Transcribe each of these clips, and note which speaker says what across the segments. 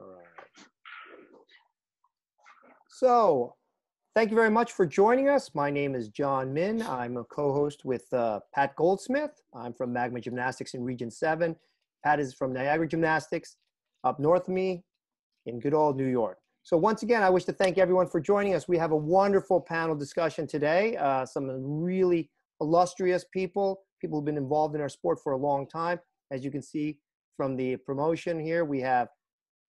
Speaker 1: All right. So, thank you very much for joining us. My name is John Min. I'm a co-host with uh, Pat Goldsmith. I'm from Magma Gymnastics in Region 7. Pat is from Niagara Gymnastics up north of me in good old New York. So once again, I wish to thank everyone for joining us. We have a wonderful panel discussion today. Uh, some really illustrious people, people who've been involved in our sport for a long time. As you can see from the promotion here, we have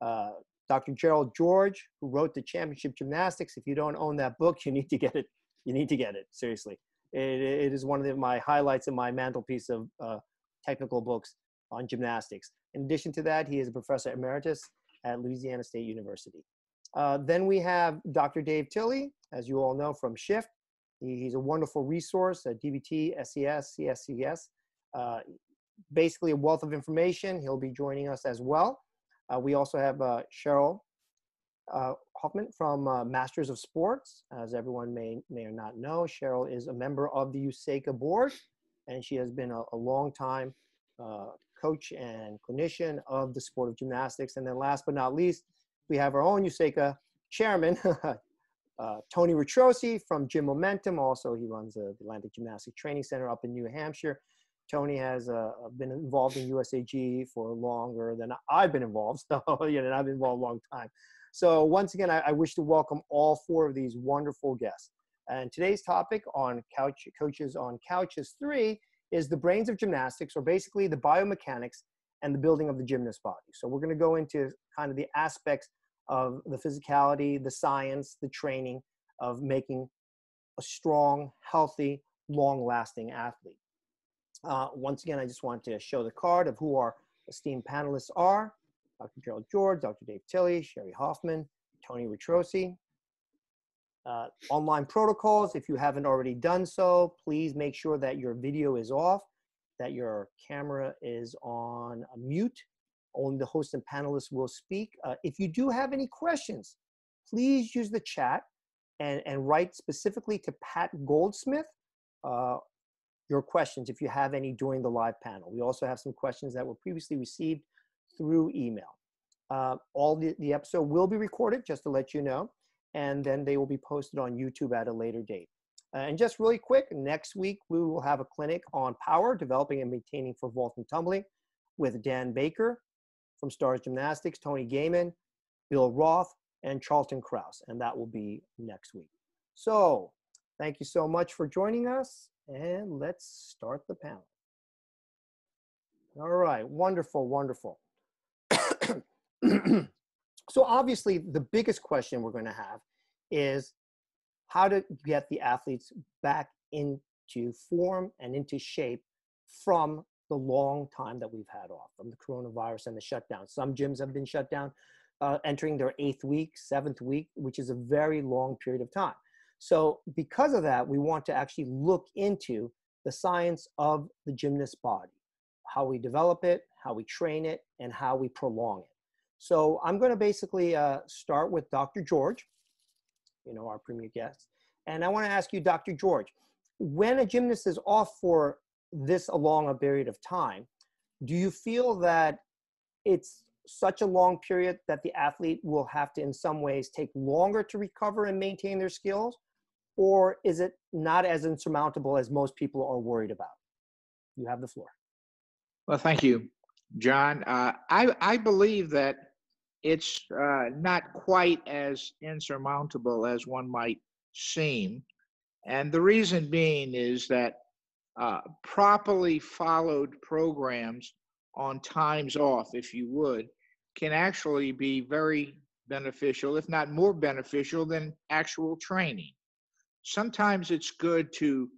Speaker 1: uh, Dr. Gerald George, who wrote the Championship Gymnastics. If you don't own that book, you need to get it. You need to get it, seriously. it, it is one of the, my highlights in my mantelpiece of uh, technical books on gymnastics. In addition to that, he is a professor emeritus at Louisiana State University. Uh, then we have Dr. Dave Tilley, as you all know from Shift. He, he's a wonderful resource at DPT, SCS, CSCS. Uh, basically a wealth of information. He'll be joining us as well. Uh, we also have uh, Cheryl uh, Hoffman from Masters of Sports. As everyone may, may or not know, Cheryl is a member of the USECA board, and she has been a, a long time coach and clinician of the sport of gymnastics. And then last but not least, we have our own USECA chairman, uh, Tony Retrosi from Gym Momentum. Also, he runs the Atlantic Gymnastic Training Center up in New Hampshire. Tony has uh, been involved in USAG for longer than I've been involved. So, you know, I've been involved a long time. So, once again, I, I, wish to welcome all four of these wonderful guests. And today's topic on Couch Coaches on Couches 3 is the brains of gymnastics, or basically the biomechanics and the building of the gymnast body. So, we're going to go into kind of the aspects of the physicality, the science, the training of making a strong, healthy, long lasting athlete. Uh, once again, I just want to show the card of who our esteemed panelists are Dr. Gerald George, Dr. Dave Tilley, Chere Hoffman, Tony Retrosi. Uh, online protocols, if you haven't already done so, please make sure that your video is off, that your camera is on mute, only the host and panelists will speak. Uh, if you do have any questions, please use the chat and, and write specifically to Pat Goldsmith uh, your questions if you have any during the live panel. We also have some questions that were previously received through email. Uh, all the, the episode will be recorded, just to let you know, and then they will be posted on YouTube at a later date. Uh, and just really quick, next week we will have a clinic on power, developing and maintaining for vault and tumbling with Dan Baker from Stars Gymnastics, Tony Gaiman, Bill Roth, and Charlton Kraus, and that will be next week. So, thank you so much for joining us, and let's start the panel. All right, wonderful, wonderful. so, obviously, the biggest question we're going to have is how to get the athletes back into form and into shape from the long time that we've had off from the coronavirus and the shutdown. Some gyms have been shut down, uh, entering their eighth week, seventh week, which is a very long period of time. So, because of that, we want to actually look into the science of the gymnast body, how we develop it, how we train it, and how we prolong it. So, I'm going to basically uh, start with Dr. George, you know, our premier guest. And I want to ask you, Dr. George, when a gymnast is off for this along a period of time, do you feel that it's such a long period that the athlete will have to, in some ways, take longer to recover and maintain their skills? Or is it not as insurmountable as most people are worried about? You have the floor.
Speaker 2: Well, thank you, John. Uh, I, I believe that it's uh, not quite as insurmountable as one might seem. And the reason being is that uh, properly followed programs on times off, if you would, can actually be very beneficial, if not more beneficial than actual training. Sometimes it's good to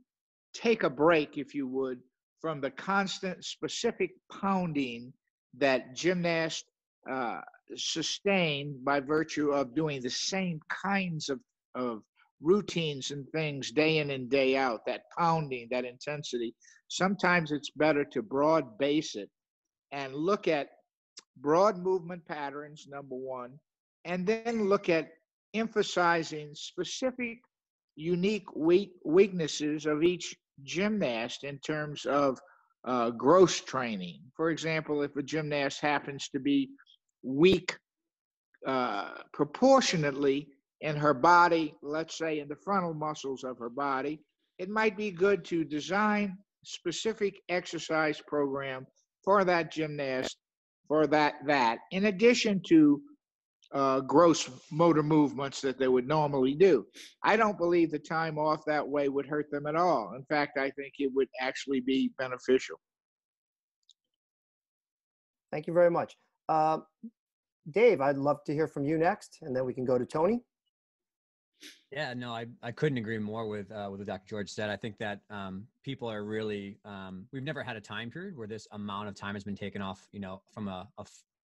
Speaker 2: take a break, if you would, from the constant specific pounding that gymnasts uh, sustain by virtue of doing the same kinds of, of routines and things day in and day out, that pounding, that intensity. Sometimes it's better to broad base it and look at broad movement patterns, number one, and then look at emphasizing specific, unique weak weaknesses of each gymnast in terms of uh, gross training. For example, if a gymnast happens to be weak uh, proportionately in her body, let's say in the frontal muscles of her body, it might be good to design specific exercise program for that gymnast for that that in addition to uh, gross motor movements that they would normally do. I don't believe the time off that way would hurt them at all. In fact, I think it would actually be beneficial.
Speaker 1: Thank you very much. Uh, Dave, I'd love to hear from you next, and then we can go to Tony.
Speaker 3: Yeah, no, I, I couldn't agree more with uh, with what Dr. George said. I think that um, people are really um, we've never had a time period where this amount of time has been taken off, you know, from a, a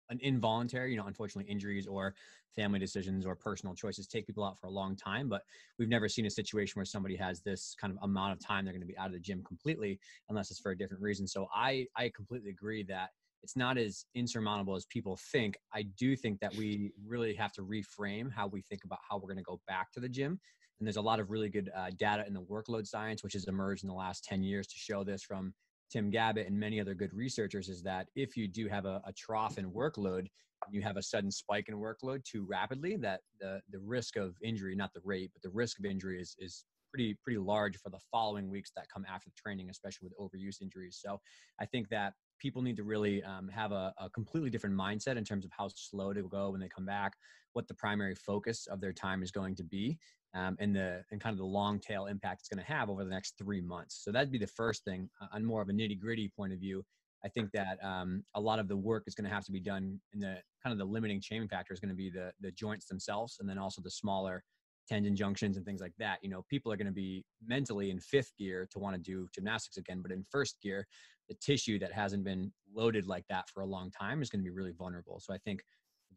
Speaker 3: an involuntary, you know, unfortunately injuries or family decisions or personal choices take people out for a long time. But we've never seen a situation where somebody has this kind of amount of time they're going to be out of the gym completely, unless it's for a different reason. So I I completely agree that it's not as insurmountable as people think. I do think that we really have to reframe how we think about how we're going to go back to the gym. And there's a lot of really good uh, data in the workload science, which has emerged in the last 10 years to show this from Tim Gabbett and many other good researchers is that if you do have a, a trough in workload, you have a sudden spike in workload too rapidly, that the, the risk of injury, not the rate, but the risk of injury is, is pretty pretty large for the following weeks that come after the training, especially with overuse injuries. So I think that people need to really um, have a, a, completely different mindset in terms of how slow to go when they come back, what the primary focus of their time is going to be, um, and the and kind of the long tail impact it's going to have over the next three months. So that'd be the first thing uh, on more of a nitty gritty point of view. I think that um, a lot of the work is going to have to be done in the kind of the limiting chain factor is going to be the the joints themselves, and then also the smaller tendon junctions and things like that. You know, people are going to be mentally in fifth gear to want to do gymnastics again, but in first gear, the tissue that hasn't been loaded like that for a long time is going to be really vulnerable. So I think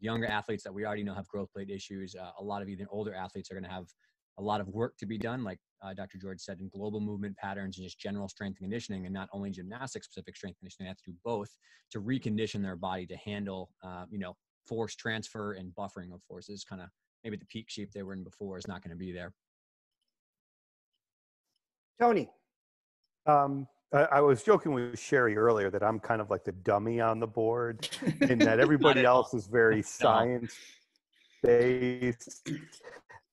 Speaker 3: younger athletes that we already know have growth plate issues, uh, a lot of even older athletes are going to have a lot of work to be done, like uh, Dr. George said, in global movement patterns and just general strength and conditioning, and not only gymnastic specific strength and conditioning. They have to do both to recondition their body to handle, uh, you know, force transfer and buffering of forces. Kind of maybe the peak shape they were in before is not going to be there.
Speaker 1: Tony.
Speaker 4: Um, I, I was joking with Chere earlier that I'm kind of like the dummy on the board, and that everybody else is very science based.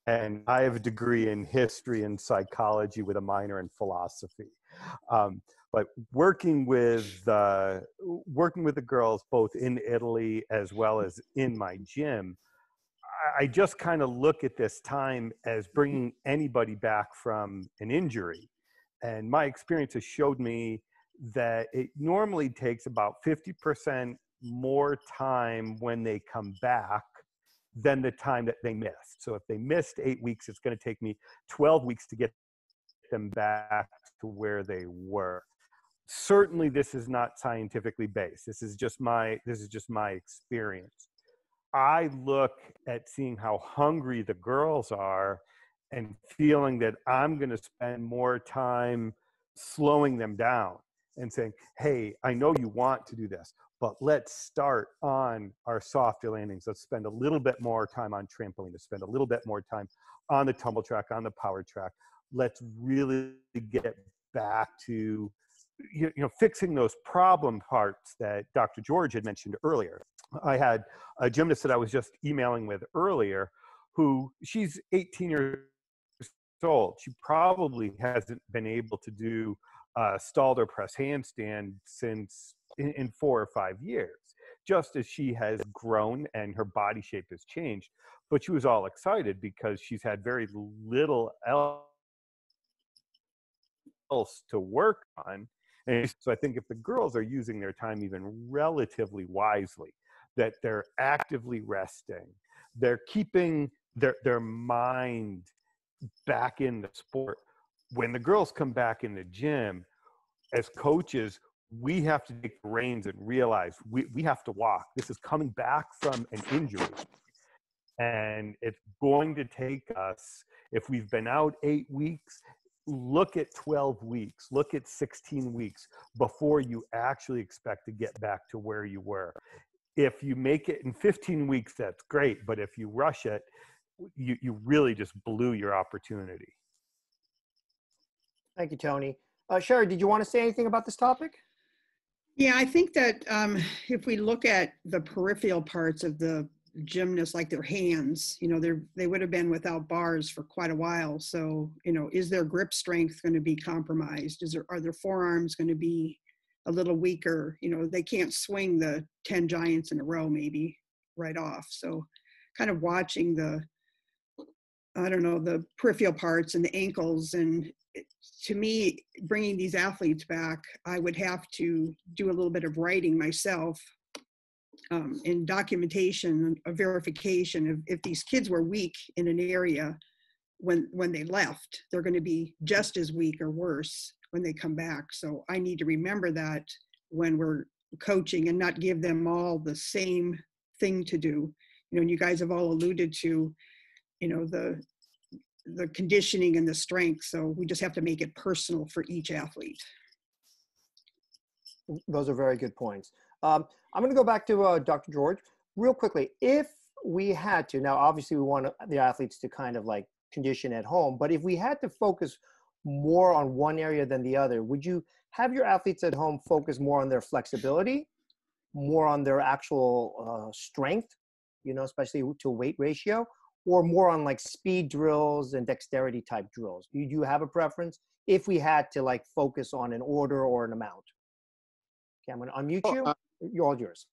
Speaker 4: And I have a degree in history and psychology with a minor in philosophy. Um, but working with uh, working with the girls both in Italy as well as in my gym, I just kind of look at this time as bringing anybody back from an injury. And my experience has showed me that it normally takes about 50% more time when they come back than the time that they missed. So if they missed eight weeks, it's going to take me 12 weeks to get them back to where they were. Certainly, this is not scientifically based. This is just my this is just my experience. I look at seeing how hungry the girls are and feeling that I'm going to spend more time slowing them down and saying, hey, I know you want to do this, but let's start on our softer landings. Let's spend a little bit more time on trampoline, let's spend a little bit more time on the tumble track, on the power track. Let's really get back to you know fixing those problem parts that Dr. George had mentioned earlier. I had a gymnast that I was just emailing with earlier who she's 18 years old. She probably hasn't been able to do uh, stalder press handstand since in, in, four or five years, just as she has grown and her body shape has changed. But she was all excited because she's had very little else to work on. And so I think if the girls are using their time even relatively wisely, that they're actively resting, they're keeping their, their mind back in the sport. When the girls come back in the gym, as coaches, we have to take the reins and realize we, we have to walk. This is coming back from an injury. And it's going to take us, if we've been out eight weeks, look at 12 weeks, look at 16 weeks before you actually expect to get back to where you were. If you make it in 15 weeks, that's great. But if you rush it, you, you really just blew your opportunity.
Speaker 1: Thank you, Tony. Uh, Chere, did you want to say anything about this topic?
Speaker 5: Yeah, I think that um, if we look at the peripheral parts of the gymnasts like their hands you know they're they would have been without bars for quite a while so you know is their grip strength going to be compromised is there are their forearms going to be a little weaker you know they can't swing the 10 giants in a row maybe right off so kind of watching the i don't know the peripheral parts and the ankles and to me bringing these athletes back i would have to do a little bit of writing myself um, and documentation a verification of if these kids were weak in an area when when they left they're going to be just as weak or worse when they come back. So i need to remember that when we're coaching and not give them all the same thing to do. You know and you guys have all alluded to you know the the conditioning and the strength so we just have to make it personal for each athlete
Speaker 1: those are very good points um, I'm going to go back to uh, Dr. George real quickly. If we had to, now obviously we want the athletes to kind of like condition at home, but if we had to focus more on one area than the other, would you have your athletes at home focus more on their flexibility, more on their actual uh, strength, you know, especially to weight ratio, or more on like speed drills and dexterity type drills? Do you have a preference if we had to like focus on an order or an amount? Okay, I'm going to unmute you. Uh, you're all yours.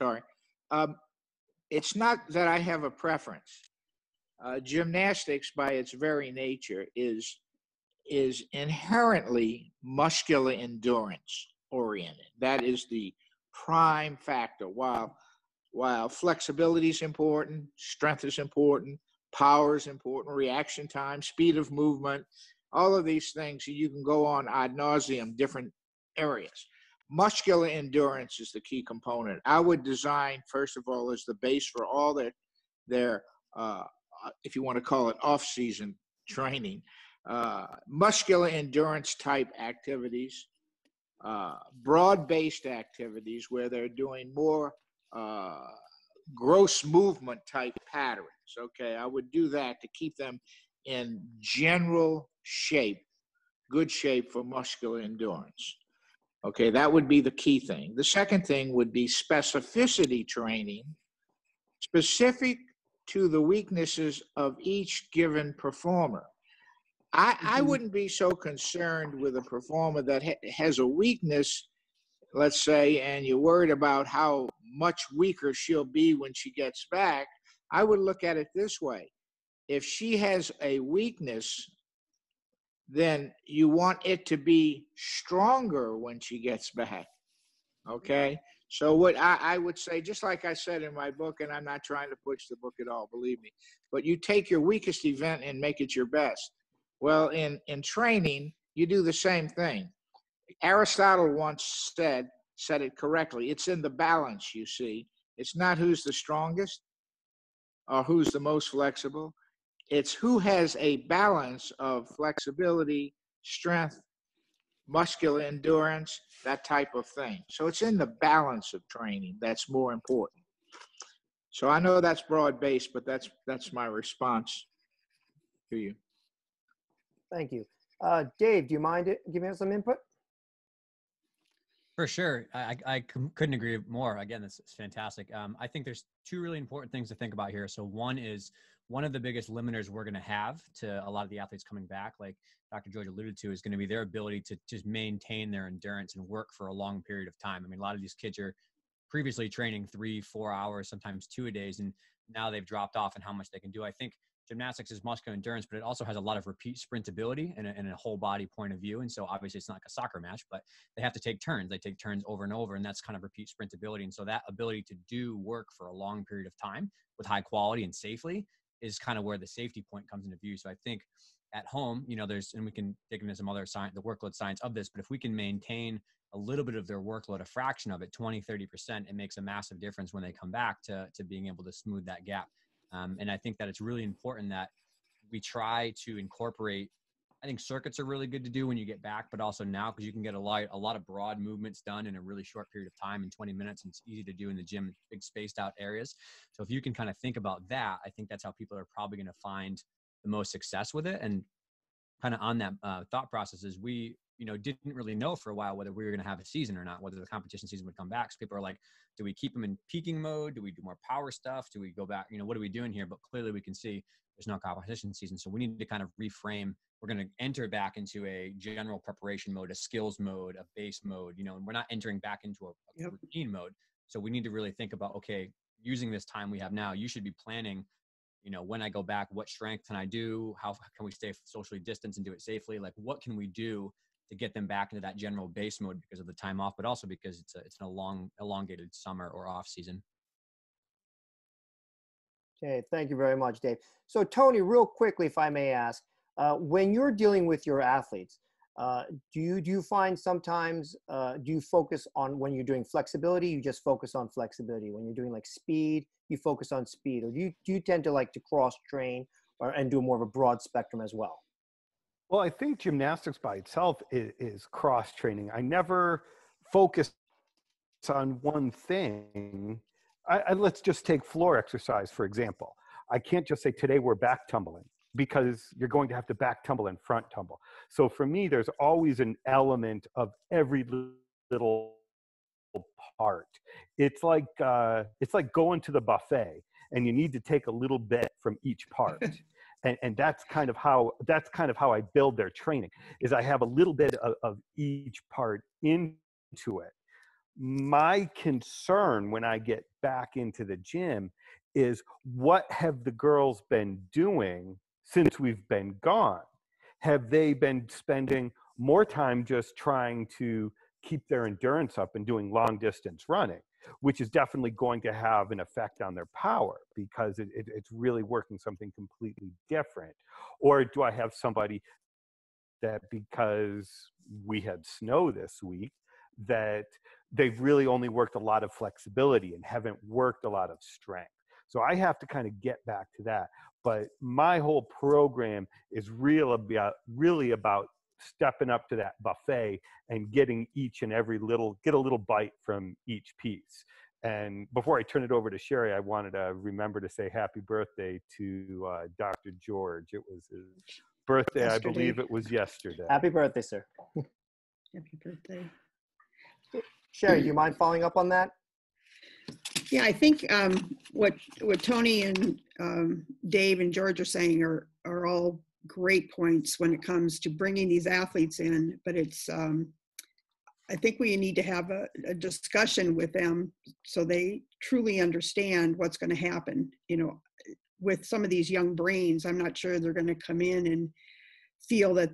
Speaker 2: Sorry. Um, it's not that I have a preference. Uh, gymnastics, by its very nature, is is inherently muscular endurance oriented. That is the prime factor. While while flexibility is important, strength is important, power is important, reaction time, speed of movement, all of these things you can go on ad nauseum different areas muscular endurance is the key component. I would design, first of all, as the base for all their, their uh, if you want to call it off-season training, uh, muscular endurance type activities, uh, broad-based activities where they're doing more uh, gross movement type patterns. Okay, I would do that to keep them in general shape, good shape for muscular endurance. Okay, that would be the key thing. The second thing would be specificity training, specific to the weaknesses of each given performer. I, I mm-hmm. wouldn't be so concerned with a performer that ha- has a weakness, let's say, and you're worried about how much weaker she'll be when she gets back. I would look at it this way if she has a weakness then you want it to be stronger when she gets back. Okay? So what I, I, would say, just like I said in my book, and I'm not trying to push the book at all, believe me, but you take your weakest event and make it your best. Well, in, in training, you do the same thing. Aristotle once said, said it correctly. It's in the balance, you see. It's not who's the strongest or who's the most flexible. It's who has a balance of flexibility, strength, muscular endurance, that type of thing. So it's in the balance of training that's more important. So I know that's broad based, but that's that's my response to you.
Speaker 1: Thank you, uh, Dave. Do you mind giving us some input?
Speaker 3: For sure, I, I couldn't agree more. Again, this is fantastic. Um, I think there's two really important things to think about here. So one is one of the biggest limiters we're going to have to a lot of the athletes coming back, like Dr. George alluded to, is going to be their ability to just maintain their endurance and work for a long period of time. I mean, a lot of these kids are previously training three, four hours, sometimes two a days, and now they've dropped off and how much they can do. I think gymnastics is muscular endurance, but it also has a lot of repeat sprintability and a, and a, whole body point of view. And so obviously it's not like a soccer match, but they have to take turns. They take turns over and over, and that's kind of repeat sprintability. And so that ability to do work for a long period of time with high quality and safely is kind of where the safety point comes into view. So I think at home, you know, there's, and we can dig into some other science, the workload science of this, but if we can maintain a little bit of their workload, a fraction of it, 20, 30%, it makes a massive difference when they come back to, to being able to smooth that gap. Um, and I think that it's really important that we try to incorporate I think circuits are really good to do when you get back, but also now because you can get a lot, a lot of broad movements done in a really short period of time in 20 minutes, and it's easy to do in the gym, big spaced out areas. So if you can kind of think about that, I think that's how people are probably going to find the most success with it. And kind of on that uh, thought process is we you know didn't really know for a while whether we were going to have a season or not, whether the competition season would come back. So people are like, do we keep them in peaking mode? Do we do more power stuff? Do we go back? You know, what are we doing here? But clearly, we can see there's no competition season, so we need to kind of reframe. We're going to enter back into a general preparation mode, a skills mode, a base mode. You know, and we're not entering back into a, a yep. routine mode. So we need to really think about okay, using this time we have now, you should be planning you know when i go back what strength can i do how can we stay socially distanced and do it safely like what can we do to get them back into that general base mode because of the time off, but also because it's a, it's an long elongated summer or off season.
Speaker 1: Okay, thank you very much, Dave. So Tony, real quickly, if I may ask, uh, when you're dealing with your athletes, uh, do you do you find sometimes uh, do you focus on when you're doing flexibility? You just focus on flexibility. When you're doing like speed, you focus on speed, or do you do you tend to like to cross train or and do more of a broad spectrum as well?
Speaker 4: Well, I think gymnastics by itself is, is cross training. I never focus on one thing. I, I, let's just take floor exercise, for example. I can't just say today we're back tumbling because you're going to have to back tumble and front tumble. So for me, there's always an element of every little part. It's like uh, it's like going to the buffet, and you need to take a little bit from each part. and, and that's kind of how that's kind of how i build their training is i have a little bit of, of each part into it. My concern when i get back into the gym is what have the girls been doing since we've been gone? Have they been spending more time just trying to keep their endurance up and doing long distance running which is definitely going to have an effect on their power because it, it, it's really working something completely different. Or do I have somebody that because we had snow this week, that they've really only worked a lot of flexibility and haven't worked a lot of strength. So I have to kind of get back to that. But my whole program is real about really about stepping up to that buffet and getting each and every little get a little bite from each piece. And before i turn it over to chere i wanted to remember to say happy birthday to uh, dr george. It was his birthday yesterday. i believe it was yesterday.
Speaker 1: Happy birthday sir.
Speaker 5: Happy birthday.
Speaker 1: Chere do you mind following up on that?
Speaker 5: Yeah i think um, what what tony and um, dave and george are saying are are all great points when it comes to bringing these athletes in, but it's, um, I think we need to have a, a, discussion with them so they truly understand what's going to happen. You know, with some of these young brains, I'm not sure they're going to come in and feel that,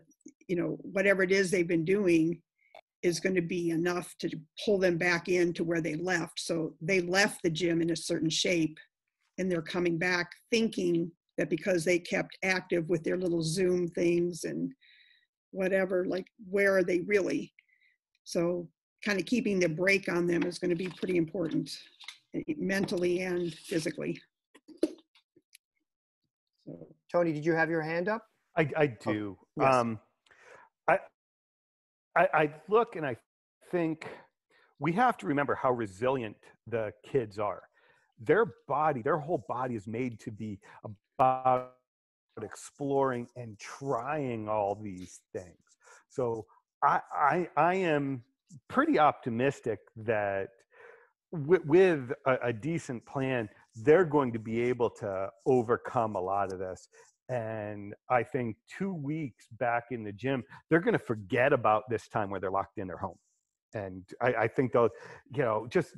Speaker 5: you know, whatever it is they've been doing is going to be enough to pull them back into where they left. So they left the gym in a certain shape and they're coming back thinking that because they kept active with their little Zoom things and whatever, like where are they really? So kind of keeping the break on them is going to be pretty important eh, mentally and physically.
Speaker 1: So. Tony, did you have your hand up?
Speaker 4: I, I oh, do. Oh, yes. um, I, I, I look and I think we have to remember how resilient the kids are. Their body, their whole body is made to be a about exploring and trying all these things. So I, I, I am pretty optimistic that with, with a, a, decent plan, they're going to be able to overcome a lot of this. And I think two weeks back in the gym, they're going to forget about this time where they're locked in their home. And I, I think they'll, you know, just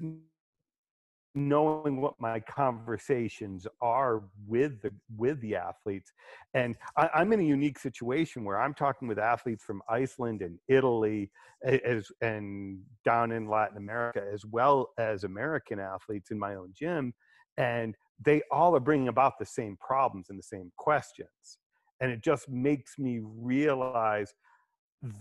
Speaker 4: knowing what my conversations are with the with the athletes. And I, am in a unique situation where i'm talking with athletes from iceland and italy as and down in latin america as well as american athletes in my own gym. And they all are bringing about the same problems and the same questions. And it just makes me realize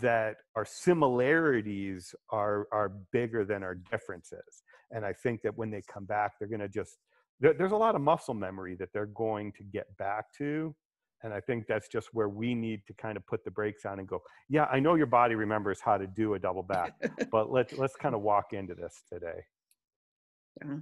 Speaker 4: that our similarities are are bigger than our differences and i think that when they come back they're going to just there, there's a lot of muscle memory that they're going to get back to and i think that's just where we need to kind of put the brakes on and go yeah i know your body remembers how to do a double back but let's let's kind of walk into this today
Speaker 5: yeah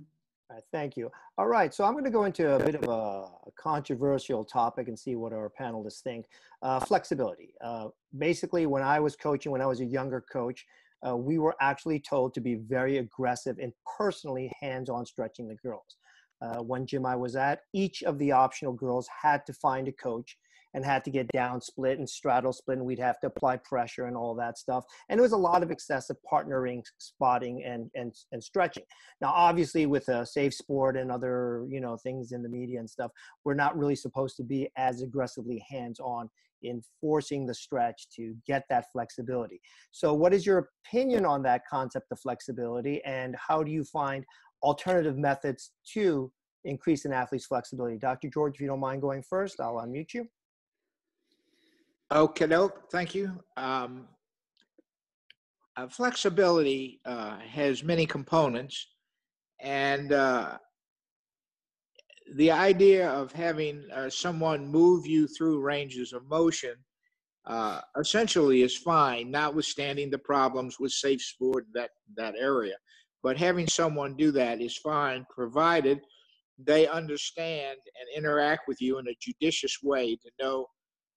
Speaker 1: All right, thank you. All right, so I'm going to go into a bit of a, a controversial topic and see what our panelists think. Uh, flexibility. Uh, basically, when I was coaching, when I was a younger coach, uh, we were actually told to be very aggressive and personally hands-on stretching the girls. Uh, one gym I was at, each of the optional girls had to find a coach and had to get down split and straddle split and we'd have to apply pressure and all that stuff and it was a lot of excessive partnering spotting and and, and stretching now obviously with a safe sport and other you know things in the media and stuff we're not really supposed to be as aggressively hands on in forcing the stretch to get that flexibility. So what is your opinion on that concept of flexibility and how do you find alternative methods to increase an athlete's flexibility? Dr george if you don't mind going first i'll unmute you.
Speaker 2: Okay, no, thank you. Um, uh, flexibility uh, has many components, and uh, the idea of having uh, someone move you through ranges of motion uh, essentially is fine, notwithstanding the problems with safe sport that that area. But having someone do that is fine, provided they understand and interact with you in a judicious way to know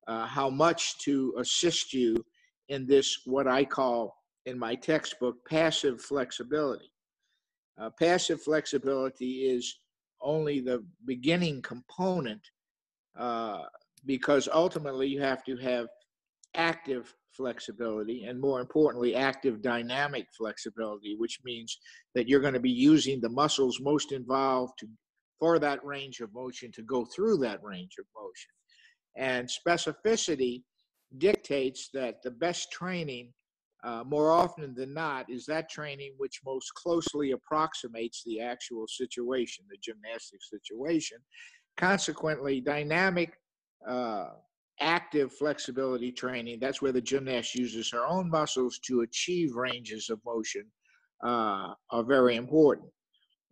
Speaker 2: uh, how much to assist you in this, what I call in my textbook, passive flexibility. Uh, passive flexibility is only the beginning component uh, because ultimately you have to have active flexibility and more importantly active dynamic flexibility which means that you're going to be using the muscles most involved to, for that range of motion to go through that range of motion. And specificity dictates that the best training, uh, more often than not, is that training which most closely approximates the actual situation, the gymnastic situation. Consequently, dynamic, uh, active flexibility training, that's where the gymnast uses her own muscles to achieve ranges of motion, uh, are very important,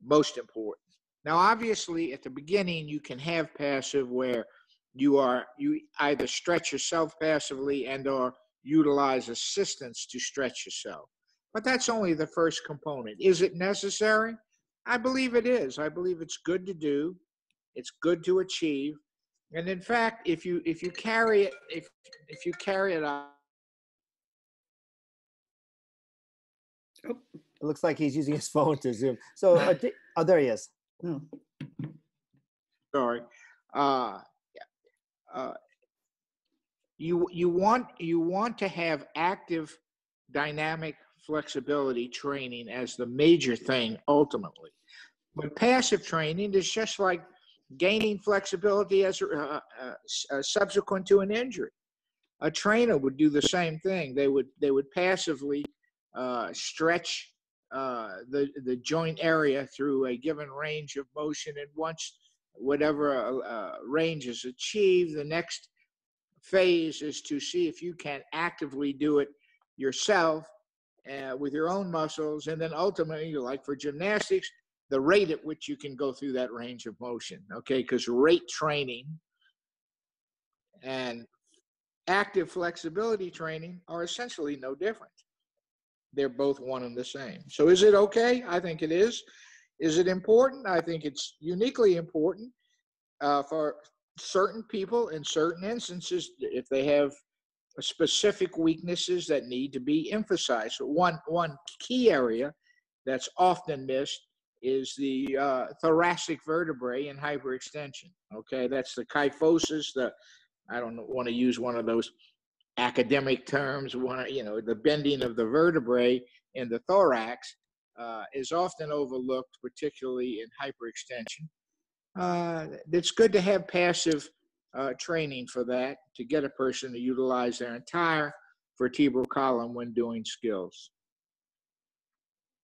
Speaker 2: most important. Now, obviously, at the beginning, you can have passive where you are you either stretch yourself passively and or utilize assistance to stretch yourself. But that's only the first component. Is it necessary? I believe it is. I believe it's good to do. It's good to achieve. And in fact if you if you carry it if if you carry it out
Speaker 1: oh. it looks like he's using his phone to zoom. So uh, oh there he is. Oh.
Speaker 2: sorry. Uh uh, you you want you want to have active dynamic flexibility training as the major thing ultimately but passive training is just like gaining flexibility as uh, uh, uh, subsequent to an injury a trainer would do the same thing they would they would passively uh, stretch the the joint area through a given range of motion and once whatever range is achieved. The next phase is to see if you can actively do it yourself uh, with your own muscles. And then ultimately, like for gymnastics, the rate at which you can go through that range of motion. Okay, because rate training and active flexibility training are essentially no different. They're both one and the same. So is it okay? I think it is. Is it important? I think it's uniquely important uh, for certain people in certain instances if they have specific weaknesses that need to be emphasized. One one key area that's often missed is the uh, thoracic vertebrae in hyperextension. Okay, that's the kyphosis. The I don't want to use one of those academic terms. One, you know, the bending of the vertebrae in the thorax uh, is often overlooked, particularly in hyperextension. Uh, it's good to have passive uh, training for that to get a person to utilize their entire vertebral column when doing skills.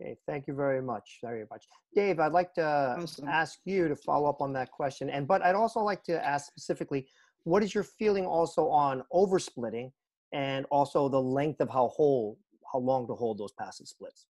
Speaker 1: Okay, thank you very much, very much. Dave, I'd like to awesome. ask you to follow up on that question. And but I'd also like to ask specifically, what is your feeling also on oversplitting and also the length of how whole, how long to hold those passive splits?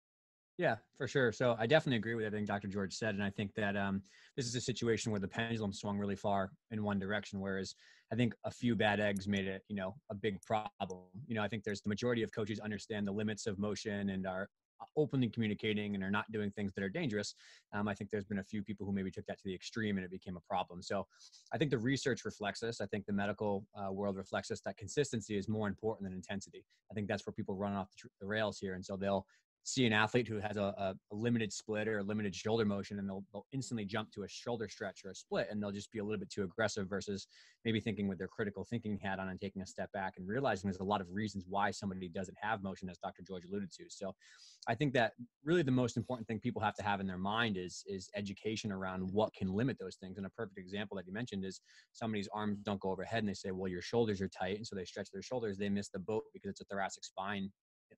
Speaker 3: Yeah, for sure. So I definitely agree with everything Dr. George said, and I think that um, this is a situation where the pendulum swung really far in one direction, whereas I think a few bad eggs made it, you know, a big problem. You know, I think there's the majority of coaches understand the limits of motion and are openly communicating and are not doing things that are dangerous. Um, I think there's been a few people who maybe took that to the extreme and it became a problem. So I think the research reflects this. I think the medical uh, world reflects this that consistency is more important than intensity. I think that's where people run off the, tr- the rails here. And so they'll see an athlete who has a, a, limited split or a limited shoulder motion and they'll, they'll instantly jump to a shoulder stretch or a split and they'll just be a little bit too aggressive versus maybe thinking with their critical thinking hat on and taking a step back and realizing there's a lot of reasons why somebody doesn't have motion as dr george alluded to. So i think that really the most important thing people have to have in their mind is is education around what can limit those things. And a perfect example that you mentioned is somebody's arms don't go overhead and they say well your shoulders are tight. And so they stretch their shoulders they miss the boat because it's a thoracic spine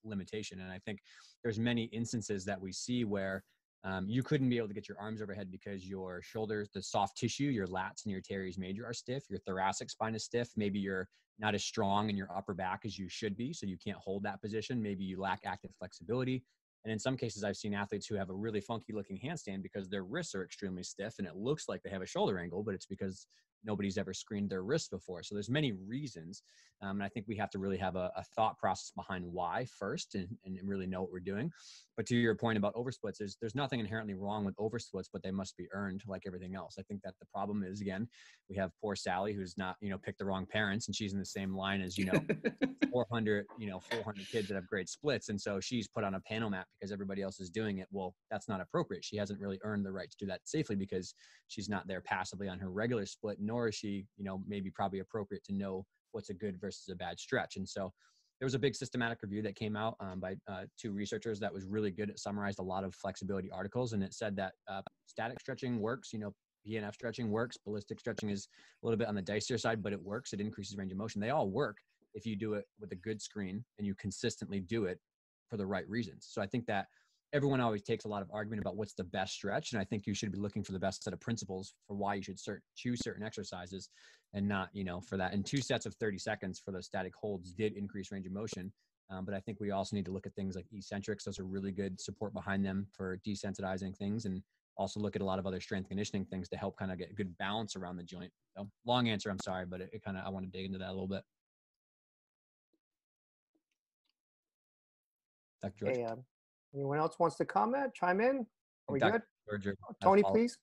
Speaker 3: limitation. And I think there's many instances that we see where um, you couldn't be able to get your arms overhead because your shoulders, the soft tissue, your lats and your teres major are stiff. Your thoracic spine is stiff. Maybe you're not as strong in your upper back as you should be, so you can't hold that position. Maybe you lack active flexibility. And in some cases, I've seen athletes who have a really funky looking handstand because their wrists are extremely stiff and it looks like they have a shoulder angle, but it's because nobody's ever screened their wrists before. So there's many reasons. Um, and I think we have to really have a, a thought process behind why first and, and, really know what we're doing. But to your point about oversplits, there's, there's nothing inherently wrong with oversplits, but they must be earned like everything else. I think that the problem is, again, we have poor Sally who's not, you know, picked the wrong parents and she's in the same line as, you know, 400, you know, 400 kids that have great splits. And so she's put on a panel mat because everybody else is doing it. Well, that's not appropriate. She hasn't really earned the right to do that safely because she's not there passively on her regular split, nor is she, you know, maybe probably appropriate to know what's a good versus a bad stretch. And so there was a big systematic review that came out um, by uh, two researchers that was really good. It summarized a lot of flexibility articles, and it said that uh, static stretching works. You know, PNF stretching works. Ballistic stretching is a little bit on the dicier side, but it works. It increases range of motion. They all work if you do it with a good screen and you consistently do it for the right reasons. So I think that everyone always takes a lot of argument about what's the best stretch and i think you should be looking for the best set of principles for why you should cert- choose certain exercises and not you know for that and two sets of 30 seconds for those static holds did increase range of motion um, but i think we also need to look at things like eccentrics those are really good support behind them for desensitizing things and also look at a lot of other strength conditioning things to help kind of get good balance around the joint so long answer i'm sorry but it, it kind of i want to dig into that a little bit
Speaker 1: Dr. George. Hey, um, Anyone else wants to comment, chime in? Are we
Speaker 3: Dr.
Speaker 1: good? George, Tony, please.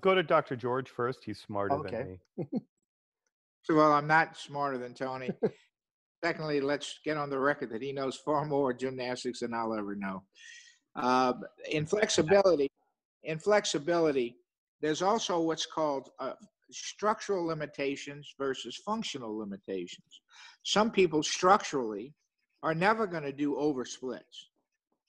Speaker 4: Go to Dr. George first. He's smarter okay. than me.
Speaker 2: so, well, I'm not smarter than Tony. Secondly, let's get on the record that he knows far more gymnastics than I'll ever know. Uh, in flexibility, in flexibility, there's also what's called uh, structural limitations versus functional limitations. Some people structurally are never going to do over splits.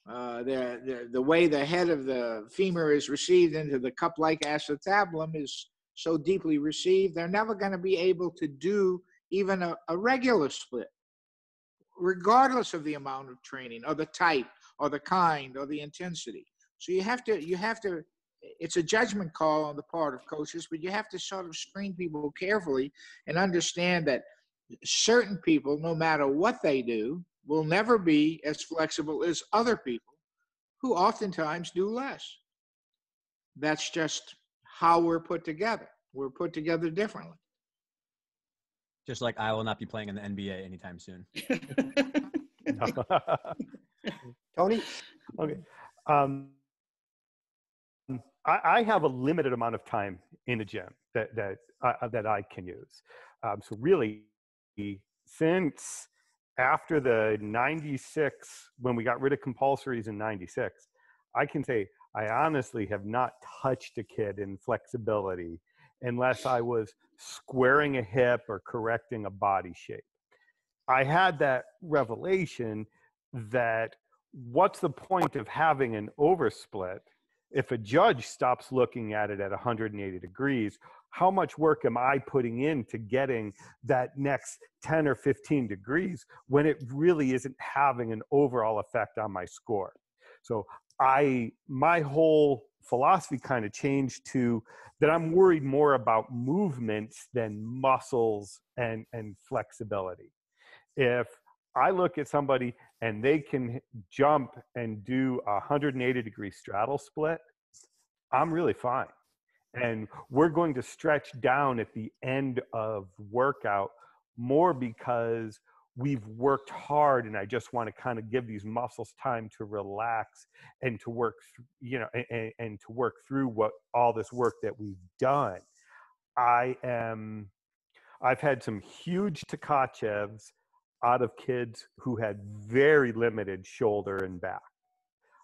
Speaker 2: Uh, the, the, the way the head of the femur is received into the cup-like acetabulum is so deeply received, they're never going to be able to do even a, a regular split, regardless of the amount of training or the type or the kind or the intensity. So you have to, you have to, it's a judgment call on the part of coaches, but you have to sort of screen people carefully and understand that certain people, no matter what they do, will never be as flexible as other people who oftentimes do less. That's just how we're put together. We're put together differently.
Speaker 3: Just like I will not be playing in the NBA anytime soon.
Speaker 1: Tony?
Speaker 4: Okay. Um, I, I, have a limited amount of time in the gym that, that, uh, that I can use. Um, so really, since after the 96 when we got rid of compulsories in 96 i can say i honestly have not touched a kid in flexibility unless i was squaring a hip or correcting a body shape. I had that revelation that what's the point of having an oversplit if a judge stops looking at it at 180 degrees how much work am I putting into getting that next 10 or 15 degrees when it really isn't having an overall effect on my score? So I my whole philosophy kind of changed to that I'm worried more about movements than muscles and and flexibility. If I look at somebody and they can jump and do a 180 degree straddle split, I'm really fine and we're going to stretch down at the end of workout more because we've worked hard and i just want to kind of give these muscles time to relax and to work you know and, and to work through what all this work that we've done. I am i've had some huge tkachevs out of kids who had very limited shoulder and back.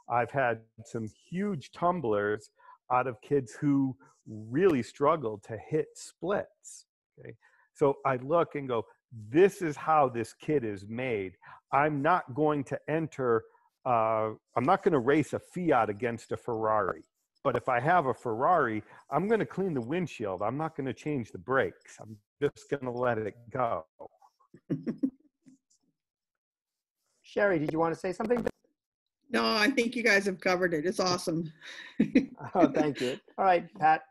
Speaker 4: I've had some huge tumblers out of kids who really struggled to hit splits okay so i look and go this is how this kid is made. I'm not going to enter, uh, I'm not going to race a Fiat against a Ferrari. But if I have a Ferrari, I'm going to clean the windshield. I'm not going to change the brakes. I'm just going to let it go.
Speaker 1: Chere, did you want to say something?
Speaker 5: No, I think you guys have covered it. It's awesome.
Speaker 1: oh, thank you. All right, Pat.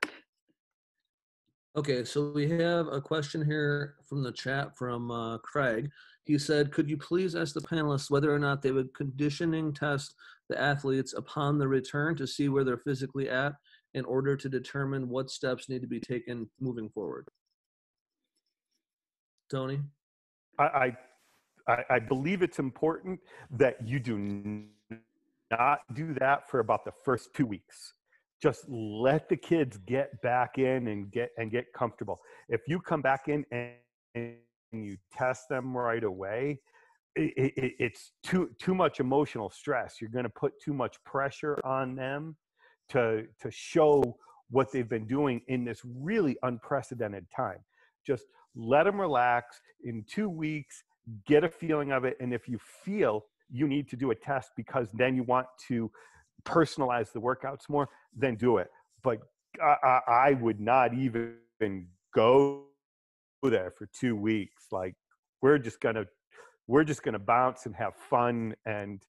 Speaker 6: Okay, so we have a question here from the chat from uh, Craig. He said, Could you please ask the panelists whether or not they would conditioning test the athletes upon the return to see where they're physically at in order to determine what steps need to be taken moving forward? Tony?
Speaker 4: I, I, I believe it's important that you do not do that for about the first two weeks. Just let the kids get back in and get and get comfortable. If you come back in and, you test them right away it, it, it's too too much emotional stress. You're going to put too much pressure on them to to show what they've been doing in this really unprecedented time. Just let them relax. In two weeks get a feeling of it. And if you feel you need to do a test because then you want to personalize the workouts more, then do it. But I, I would not even go there for two weeks. Like we're just gonna we're just gonna bounce and have fun and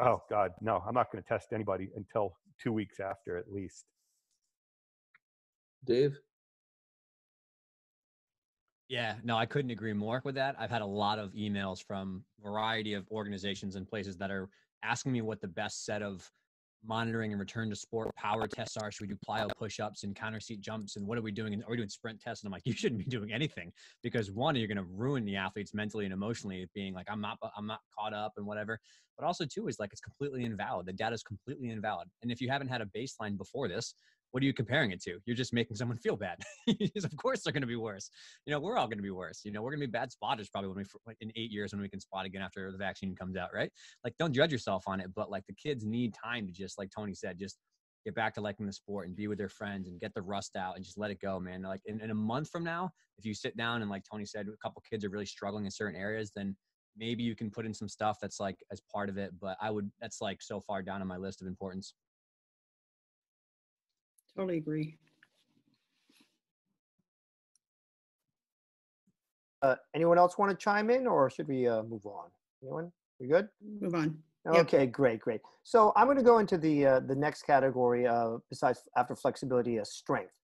Speaker 4: oh god no i'm not going to test anybody until two weeks after at least
Speaker 6: dave
Speaker 3: yeah no i couldn't agree more with that i've had a lot of emails from a variety of organizations and places that are asking me what the best set of monitoring and return to sport power tests are. Should we do plyo push-ups and counter seat jumps? And what are we doing? And are we doing sprint tests? And I'm like, you shouldn't be doing anything because one, you're going to ruin the athletes mentally and emotionally, being like, I'm not, I'm not caught up and whatever. But also two is like it's completely invalid. The data is completely invalid. And if you haven't had a baseline before this, what are you comparing it to? You're just making someone feel bad. of course they're going to be worse. You know, we're all going to be worse. You know, we're going to be bad spotters probably when we in eight years when we can spot again after the vaccine comes out, right? Like, don't judge yourself on it, but like the kids need time to just, like Tony said, just get back to liking the sport and be with their friends and get the rust out and just let it go, man. Like in, in a month from now, if you sit down and like Tony said, a couple kids are really struggling in certain areas, then maybe you can put in some stuff that's like as part of it. But I would, that's like so far down on my list of importance.
Speaker 5: Totally agree.
Speaker 1: Uh, anyone else want to chime in or should we uh, move on? Anyone? We good?
Speaker 5: Move on.
Speaker 1: Okay, yep. great, great. So I'm going to go into the uh, the next category uh, besides after flexibility is strength.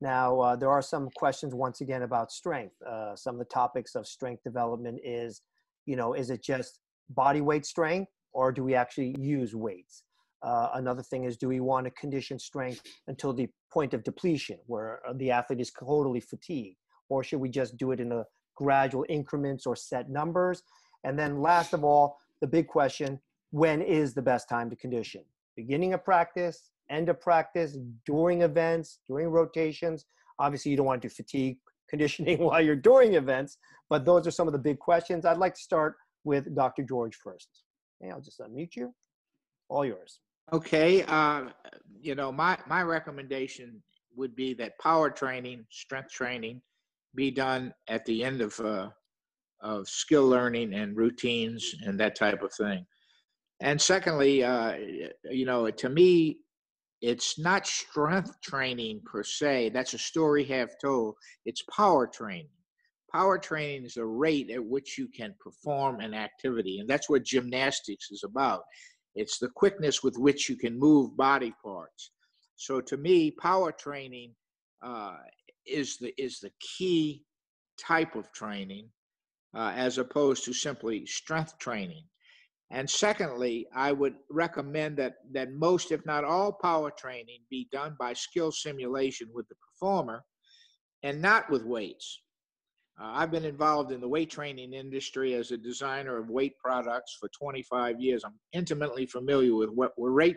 Speaker 1: Now uh, there are some questions once again about strength. Uh, some of the topics of strength development is, you know, is it just body weight strength or do we actually use weights? Uh, another thing is, do we want to condition strength until the point of depletion, where uh, the athlete is totally fatigued, or should we just do it in a gradual increments or set numbers? And then, last of all, the big question: When is the best time to condition? Beginning of practice, end of practice, during events, during rotations. Obviously, you don't want to do fatigue conditioning while you're doing events, but those are some of the big questions. I'd like to start with Dr. George first. Hey, I'll just unmute you. All yours.
Speaker 2: Okay, uh, you know, my, my recommendation would be that power training, strength training, be done at the end of, uh, of skill learning and routines and that type of thing. And secondly, uh, you know, to me, it's not strength training per se. That's a story half told. It's power training. Power training is the rate at which you can perform an activity, and that's what gymnastics is about. It's the quickness with which you can move body parts. So to me, power training uh, is the is the key type of training, uh, as opposed to simply strength training. And secondly, I would recommend that that most, if not all, power training be done by skill simulation with the performer, and not with weights. Uh, I've been involved in the weight training industry as a designer of weight products for 25 years. I'm intimately familiar with what weight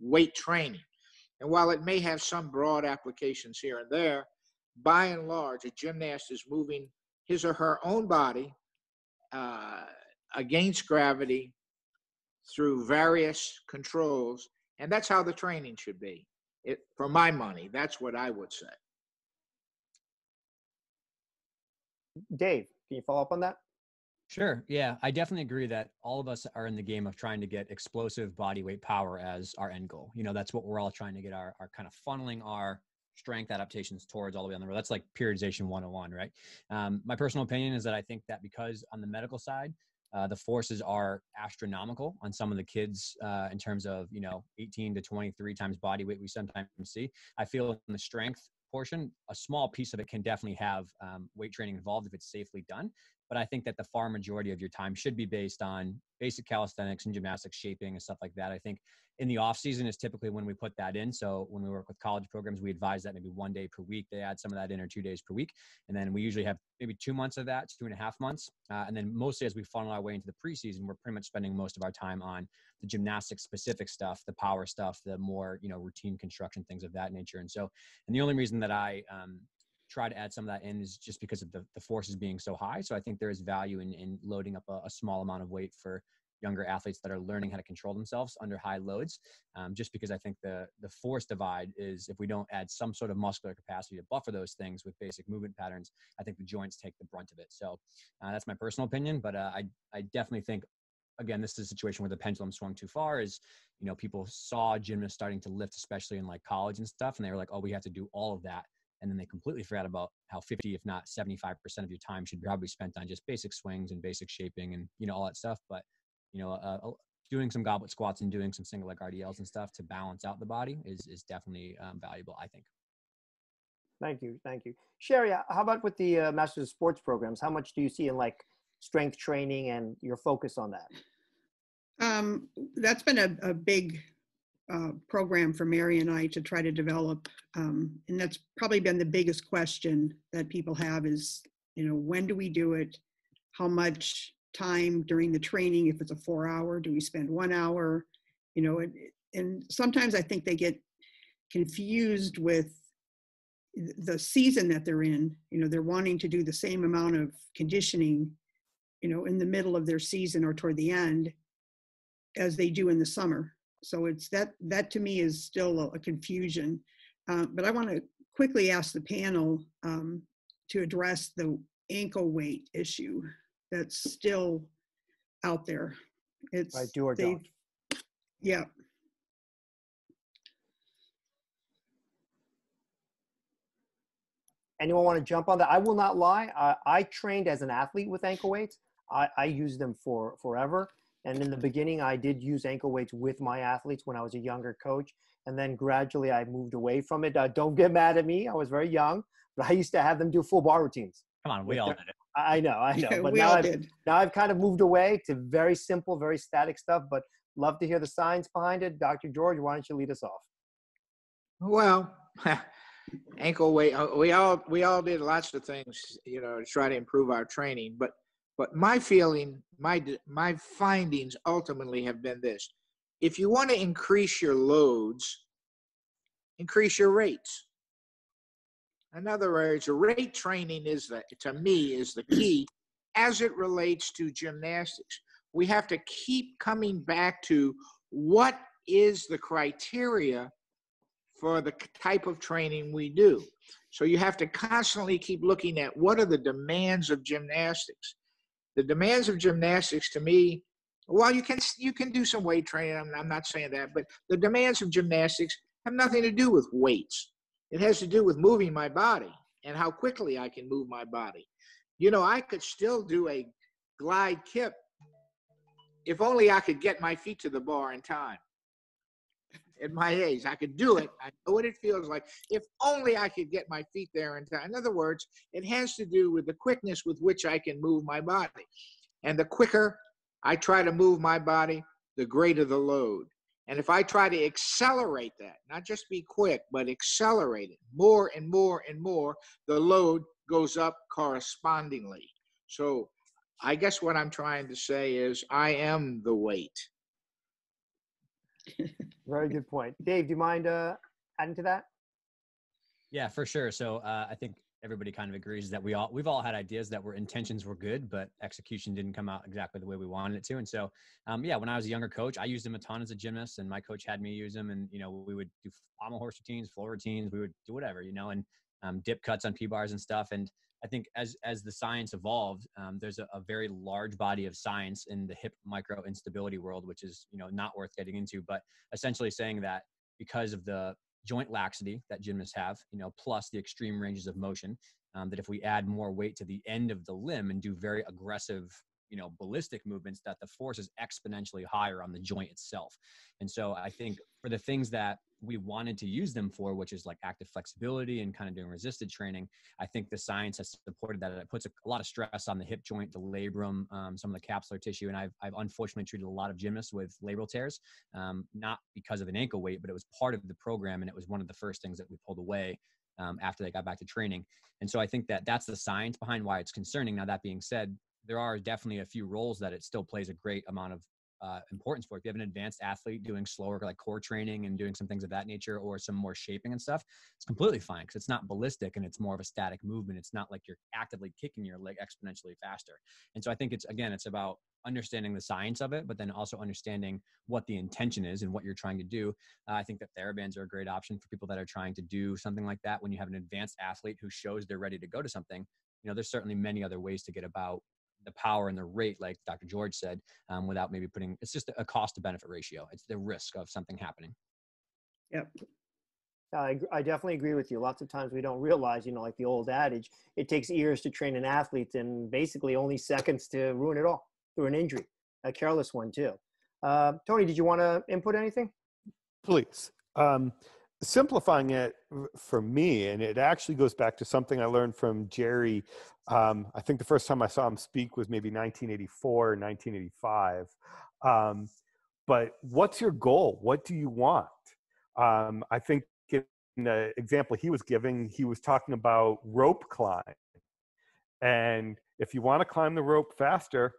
Speaker 2: weight training. And while it may have some broad applications here and there, by and large, a gymnast is moving his or her own body uh, against gravity through various controls, and that's how the training should be. It, for my money, that's what I would say.
Speaker 1: Dave, can you follow up on that?
Speaker 3: Sure. Yeah, I definitely agree that all of us are in the game of trying to get explosive body weight power as our end goal. You know, that's what we're all trying to get our, our kind of funneling our strength adaptations towards all the way on the road. That's like periodization 101, right? Um, my personal opinion is that I think that because on the medical side, uh, the forces are astronomical on some of the kids uh, in terms of you know 18 to 23 times body weight we sometimes see. I feel in the strength portion, a small piece of it can definitely have um, weight training involved if it's safely done. But I think that the far majority of your time should be based on basic calisthenics and gymnastics, shaping and stuff like that. I think in the off season is typically when we put that in. So when we work with college programs, we advise that maybe one day per week they add some of that in or two days per week, and then we usually have maybe two months of that, two and a half months, uh, and then mostly as we funnel our way into the preseason, we're pretty much spending most of our time on the gymnastics specific stuff, the power stuff, the more you know routine construction things of that nature. And so, and the only reason that I um, try to add some of that in is just because of the, the forces being so high. So I think there is value in, in loading up a, a small amount of weight for younger athletes that are learning how to control themselves under high loads. Um, just because I think the the force divide is if we don't add some sort of muscular capacity to buffer those things with basic movement patterns, I think the joints take the brunt of it. So uh, that's my personal opinion, but uh, I I definitely think. Again, this is a situation where the pendulum swung too far. Is you know people saw gymnasts starting to lift, especially in like college and stuff, and they were like, "Oh, we have to do all of that," and then they completely forgot about how 50 if not 75% of your time should probably be spent on just basic swings and basic shaping and you know all that stuff but you know, uh, uh, doing some goblet squats and doing some single leg RDLs and stuff to balance out the body is is definitely um, valuable. I think.
Speaker 1: Thank you, thank you, Chere. How about with the uh, Masters of Sports programs? How much do you see in like strength training and your focus on that?
Speaker 5: Um, that's been a, a big uh, program for Mary and I to try to develop, um, and that's probably been the biggest question that people have is, you know, when do we do it? How much? time during the training if it's a four hour do we spend one hour you know and, and sometimes i think they get confused with the season that they're in you know they're wanting to do the same amount of conditioning you know in the middle of their season or toward the end as they do in the summer so it's that that to me is still a, a confusion uh, but i want to quickly ask the panel um, to address the ankle weight issue that's still out there. It's
Speaker 1: I do or don't.
Speaker 5: Yeah.
Speaker 1: Anyone want to jump on that? I will not lie. Uh, I trained as an athlete with ankle weights. I, I used them for forever. And in the beginning, I did use ankle weights with my athletes when I was a younger coach. And then gradually I moved away from it. Uh, don't get mad at me. I was very young, but I used to have them do full bar routines.
Speaker 3: Come on, we all did it.
Speaker 1: I know, I know. But now I've, did. now I've kind of moved away to very simple, very static stuff, but love to hear the science behind it. Dr. George, why don't you lead us off?
Speaker 2: Well, ankle weight, uh, we all, we all did lots of things, you know, to try to improve our training. But, but my feeling, my, my findings ultimately have been this. If you want to increase your loads, increase your rates. In other words, rate training is the, to me, is the key as it relates to gymnastics. We have to keep coming back to what is the criteria for the type of training we do. So you have to constantly keep looking at what are the demands of gymnastics. The demands of gymnastics to me, well, you can you can do some weight training. I'm, I'm not saying that, but the demands of gymnastics have nothing to do with weights. It has to do with moving my body and how quickly I can move my body. You know, I could still do a glide kip if only I could get my feet to the bar in time. At my age, I could do it. I know what it feels like. If only I could get my feet there in time. In other words, it has to do with the quickness with which I can move my body. And the quicker I try to move my body, the greater the load. And if I try to accelerate that, not just be quick, but accelerate it more and more and more, the load goes up correspondingly. So I guess what I'm trying to say is I am the weight.
Speaker 1: Very good point. Dave, do you mind uh, adding to that?
Speaker 3: Yeah, for sure. So uh, I think everybody kind of agrees that we all we've all had ideas that were intentions were good, but execution didn't come out exactly the way we wanted it to. And so, um, yeah, when I was a younger coach, I used them a ton as a gymnast, and my coach had me use them. And you know, we would do pommel horse routines, floor routines, we would do whatever, you know, and um, dip cuts on P bars and stuff. And I think as as the science evolved, um, there's a, a, very large body of science in the hip micro instability world, which is you know not worth getting into, but essentially saying that because of the joint laxity that gymnasts have, you know, plus the extreme ranges of motion, um, that if we add more weight to the end of the limb and do very aggressive you know ballistic movements that the force is exponentially higher on the joint itself and so i think for the things that we wanted to use them for which is like active flexibility and kind of doing resisted training i think the science has supported that it puts a, lot of stress on the hip joint the labrum um, some of the capsular tissue and I've, I've unfortunately treated a lot of gymnasts with labral tears um, not because of an ankle weight but it was part of the program and it was one of the first things that we pulled away um, after they got back to training. And so I think that that's the science behind why it's concerning. Now, that being said, there are definitely a few roles that it still plays a great amount of uh, importance for. If you have an advanced athlete doing slower, like core training and doing some things of that nature, or some more shaping and stuff, it's completely fine because it's not ballistic and it's more of a static movement. It's not like you're actively kicking your leg exponentially faster. And so I think it's again, it's about understanding the science of it, but then also understanding what the intention is and what you're trying to do. Uh, I think that TheraBands are a great option for people that are trying to do something like that. When you have an advanced athlete who shows they're ready to go to something, you know, there's certainly many other ways to get about the power and the rate, like Dr. George said, um, without maybe putting. It's just a cost to benefit ratio. It's the risk of something happening.
Speaker 5: Yep.
Speaker 1: I, I definitely agree with you. Lots of times we don't realize, you know, like the old adage, it takes years to train an athlete and basically only seconds to ruin it all through an injury, a careless one too. Uh, Tony, did you want to input anything?
Speaker 4: Please. Um, simplifying it for me, and it actually goes back to something I learned from Jerry. Um, I think the first time I saw him speak was maybe 1984 or 1985. Um, but what's your goal? What do you want? Um, I think in the example he was giving, he was talking about rope climb. And if you want to climb the rope faster,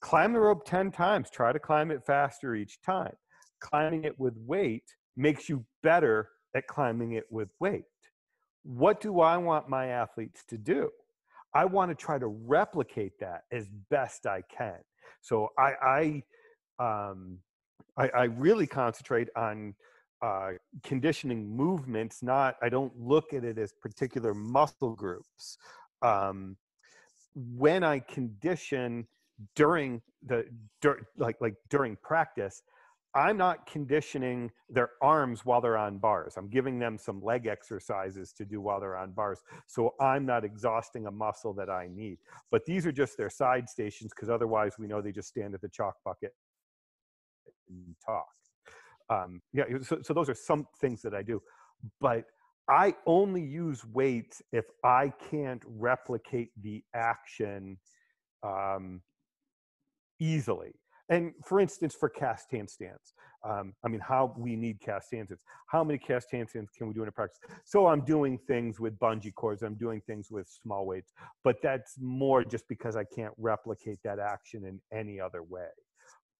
Speaker 4: climb the rope 10 times. Try to climb it faster each time. Climbing it with weight makes you better at climbing it with weight. What do I want my athletes to do? I want to try to replicate that as best I can. So I, I, um, I, I really concentrate on uh, conditioning movements. Not I don't look at it as particular muscle groups. Um, when I condition during the dur- like like during practice, I'm not conditioning their arms while they're on bars. I'm giving them some leg exercises to do while they're on bars. So I'm not exhausting a muscle that I need. But these are just their side stations because otherwise we know they just stand at the chalk bucket and talk. Um, yeah, so, so those are some things that I do. But I only use weights if I can't replicate the action um, easily. And for instance, for cast handstands, um, I mean, how we need cast handstands. How many cast handstands can we do in a practice? So I'm doing things with bungee cords. I'm doing things with small weights, but that's more just because I can't replicate that action in any other way.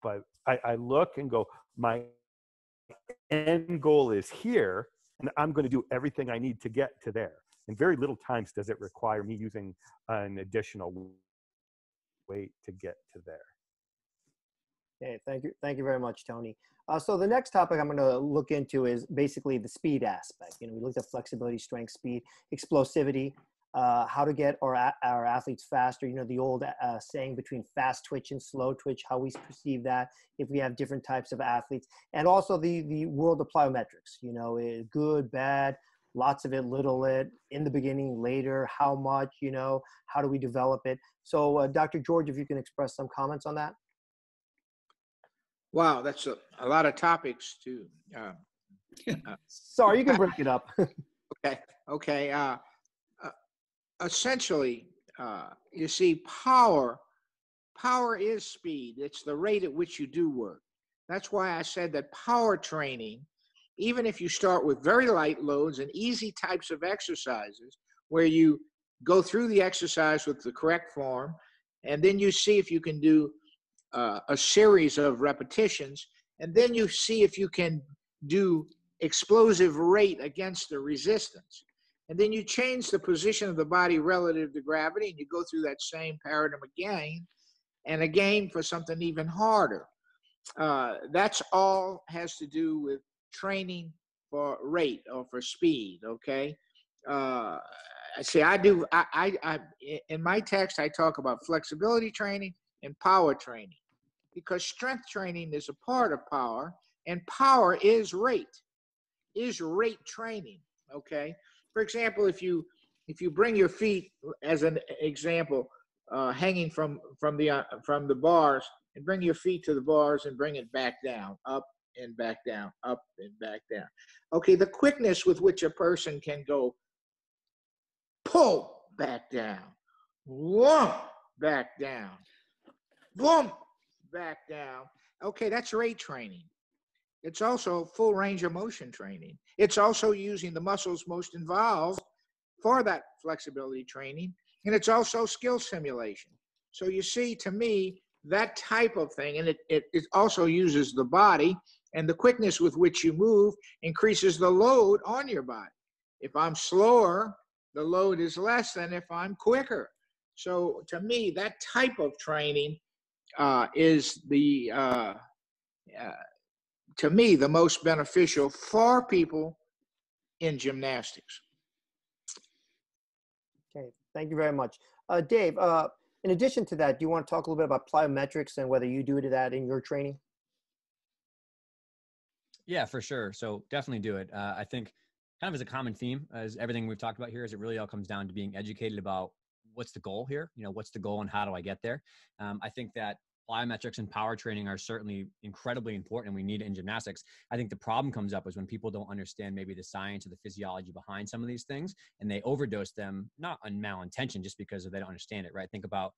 Speaker 4: But I, I look and go, my end goal is here, and I'm going to do everything I need to get to there. And very little times does it require me using an additional weight to get to there.
Speaker 1: Okay, thank you, thank you very much, Tony. Uh, so the next topic I'm going to look into is basically the speed aspect. You know, we looked at flexibility, strength, speed, explosivity, uh, how to get our our athletes faster. You know, the old uh, saying between fast twitch and slow twitch, how we perceive that if we have different types of athletes, and also the the world of plyometrics. You know, eh, good, bad, lots of it, little it, in the beginning, later, how much. You know, how do we develop it? So, uh, Dr. George, if you can express some comments on that.
Speaker 2: Wow, that's a, a lot of topics to. Uh,
Speaker 1: uh, Sorry, you can break it up.
Speaker 2: okay, okay. Uh, uh, essentially, uh, you see, power, power is speed. It's the rate at which you do work. That's why I said that power training, even if you start with very light loads and easy types of exercises, where you go through the exercise with the correct form, and then you see if you can do uh, a series of repetitions, and then you see if you can do explosive rate against the resistance. And then you change the position of the body relative to gravity, and you go through that same paradigm again and again for something even harder. Uh, that's all has to do with training for rate or for speed. Okay. Uh, see, I do. I, I, I, in my text, I talk about flexibility training and power training because strength training is a part of power, and power is rate, is rate training. Okay. For example, if you if you bring your feet as an example, uh, hanging from from the uh, from the bars, and bring your feet to the bars and bring it back down, up and back down, up and back down. Okay, the quickness with which a person can go pull back down, whoomp back down, boom back down. Okay, that's rate training. It's also full range of motion training. It's also using the muscles most involved for that flexibility training. And it's also skill simulation. So you see, to me, that type of thing, and it, it, it also uses the body and the quickness with which you move increases the load on your body. If I'm slower, the load is less than if I'm quicker. So to me, that type of training uh, is the uh, uh, to me the most beneficial for people in gymnastics.
Speaker 1: Okay, thank you very much, uh, Dave. Uh, in addition to that, do you want to talk a little bit about plyometrics and whether you do that in your training?
Speaker 3: Yeah, for sure. So definitely do it. Uh, I think kind of as a common theme as everything we've talked about here is it really all comes down to being educated about what's the goal here? You know what's the goal and how do i get there? Um, i think that plyometrics and power training are certainly incredibly important and we need it in gymnastics. I think the problem comes up is when people don't understand maybe the science or the physiology behind some of these things and they overdose them not on malintention just because they don't understand it right? Think about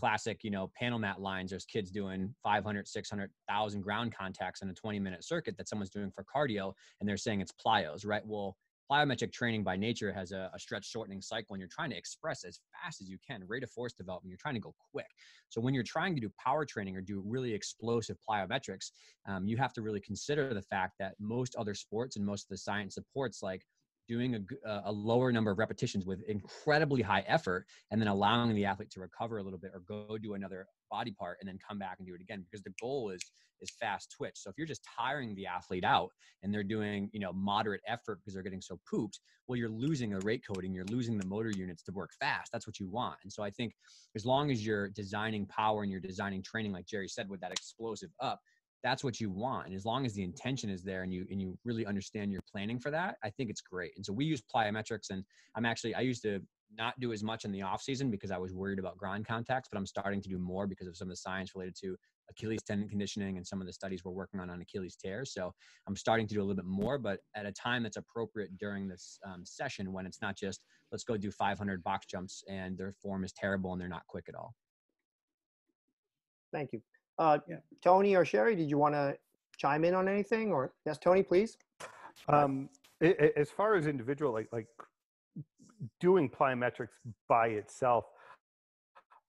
Speaker 3: classic you know panel mat lines. There's kids doing 500 600000 ground contacts in a 20 minute circuit that someone's doing for cardio and they're saying it's plyos right? Well plyometric training by nature has a, a, stretch shortening cycle and you're trying to express as fast as you can. Rate of force development you're trying to go quick. So when you're trying to do power training or do really explosive plyometrics um, you have to really consider the fact that most other sports and most of the science supports like doing a, a lower number of repetitions with incredibly high effort and then allowing the athlete to recover a little bit or go do another body part and then come back and do it again because the goal is is fast twitch. So if you're just tiring the athlete out and they're doing you know moderate effort because they're getting so pooped well you're losing the rate coding you're losing the motor units to work fast. That's what you want. And so i think as long as you're designing power and you're designing training like jerry said with that explosive up that's what you want. And as long as the intention is there and you and you really understand your planning for that i think it's great. And so we use plyometrics and i'm actually i used to not do as much in the off season because i was worried about ground contacts but i'm starting to do more because of some of the science related to achilles tendon conditioning and some of the studies we're working on on achilles tears so i'm starting to do a little bit more but at a time that's appropriate during this um, session when it's not just let's go do 500 box jumps and their form is terrible and they're not quick at all
Speaker 1: thank you uh, yeah. Tony or Chere, did you want to chime in on anything? Or yes, Tony, please.
Speaker 4: Um, as far as individual, like like doing plyometrics by itself,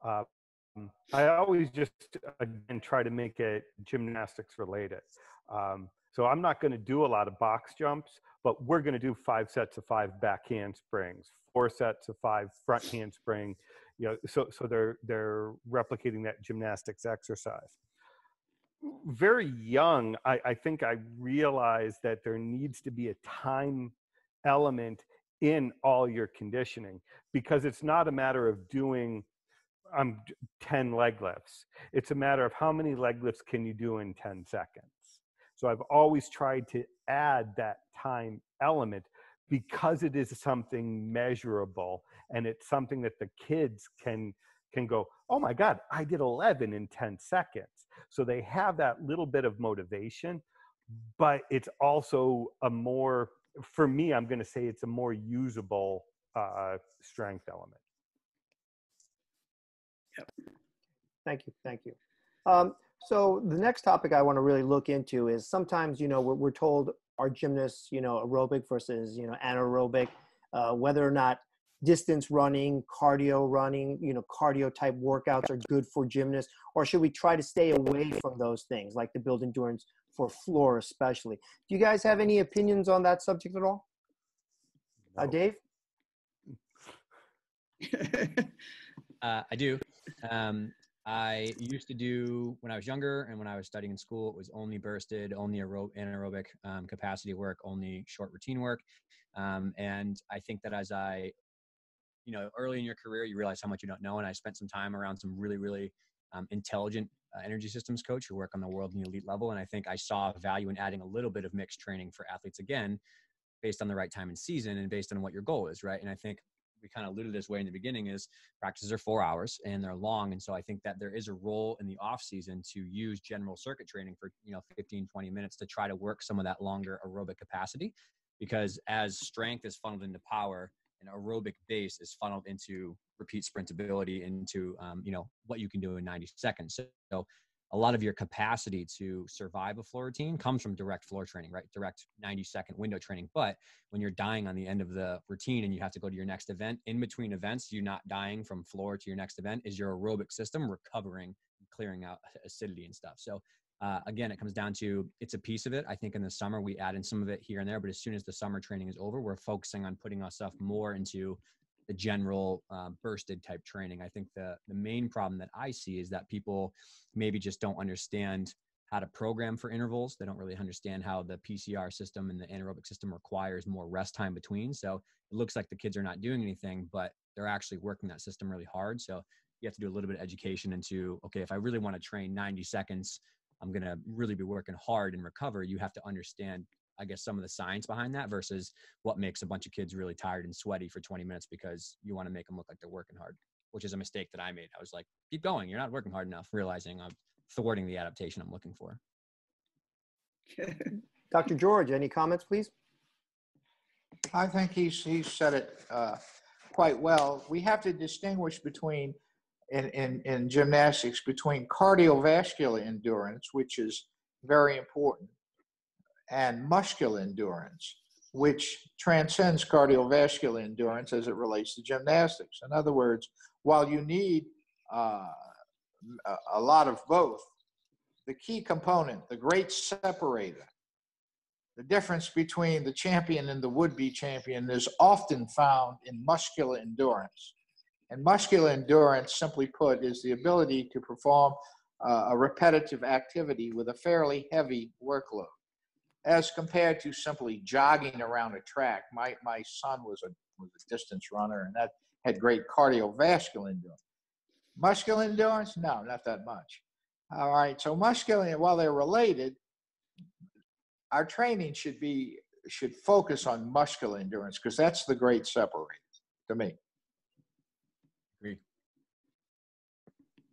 Speaker 4: uh, I always just again try to make it gymnastics related. Um, so I'm not going to do a lot of box jumps, but we're going to do five sets of five back handsprings, four sets of five front handspring, you know so so they're they're replicating that gymnastics exercise very young I, I think i realized that there needs to be a time element in all your conditioning because it's not a matter of doing um, 10 leg lifts. It's a matter of how many leg lifts can you do in 10 seconds. So i've always tried to add that time element because it is something measurable and it's something that the kids can can go oh my god i did 11 in 10 seconds. So they have that little bit of motivation but it's also a more for me i'm going to say it's a more usable uh, strength element.
Speaker 1: Yep. Thank you thank you. Um, so the next topic i want to really look into is sometimes you know we're, we're told our gymnasts you know aerobic versus you know anaerobic uh, whether or not distance running, cardio running, you know, cardio type workouts are good for gymnasts, or should we try to stay away from those things like to build endurance for floor especially? Do you guys have any opinions on that subject at all? Uh, Dave?
Speaker 3: Uh, I do. Um, I used to do when I was younger and when I was studying in school. It was only bursted, only aero- anaerobic um, capacity work, only short routine work. Um, and I think that as I, you know, early in your career, you realize how much you don't know. And I spent some time around some really, really um, intelligent uh, energy systems coach who work on the world and the elite level. And I think I saw value in adding a little bit of mixed training for athletes again, based on the right time and season and based on what your goal is, right? And I think we kind of alluded this way in the beginning is practices are four hours and they're long and so i think that there is a role in the off season to use general circuit training for you know 15 20 minutes to try to work some of that longer aerobic capacity because as strength is funneled into power an aerobic base is funneled into repeat sprintability into um, you know what you can do in 90 seconds so a lot of your capacity to survive a floor routine comes from direct floor training, right? Direct 90 second window training. But when you're dying on the end of the routine and you have to go to your next event, in between events, you're not dying from floor to your next event, is your aerobic system recovering, clearing out acidity and stuff. So uh, again, it comes down to it's a piece of it. I think in the summer we add in some of it here and there, but as soon as the summer training is over, we're focusing on putting ourselves more into the general uh, bursted type training. I think the the main problem that I see is that people maybe just don't understand how to program for intervals. They don't really understand how the PCR system and the anaerobic system requires more rest time between. So it looks like the kids are not doing anything, but they're actually working that system really hard. So you have to do a little bit of education into okay, if I really want to train 90 seconds, I'm going to really be working hard and recover. You have to understand I guess some of the science behind that versus what makes a bunch of kids really tired and sweaty for 20 minutes because you want to make them look like they're working hard, which is a mistake that I made. I was like, keep going. You're not working hard enough, realizing I'm thwarting the adaptation I'm looking for.
Speaker 1: Dr. George, any comments, please?
Speaker 2: I think he's, he's said it uh, quite well. We have to distinguish between, in, in, in gymnastics, between cardiovascular endurance, which is very important, and muscular endurance, which transcends cardiovascular endurance as it relates to gymnastics. In other words, while you need uh, a, lot of both, the key component, the great separator, the difference between the champion and the would-be champion is often found in muscular endurance. And muscular endurance, simply put, is the ability to perform uh, a repetitive activity with a fairly heavy workload, as compared to simply jogging around a track. My my son was a was a distance runner, and that had great cardiovascular endurance. Muscular endurance, no, not that much. All right, so muscular, while they're related, our training should be should focus on muscular endurance because that's the great separator to me.
Speaker 3: Agree.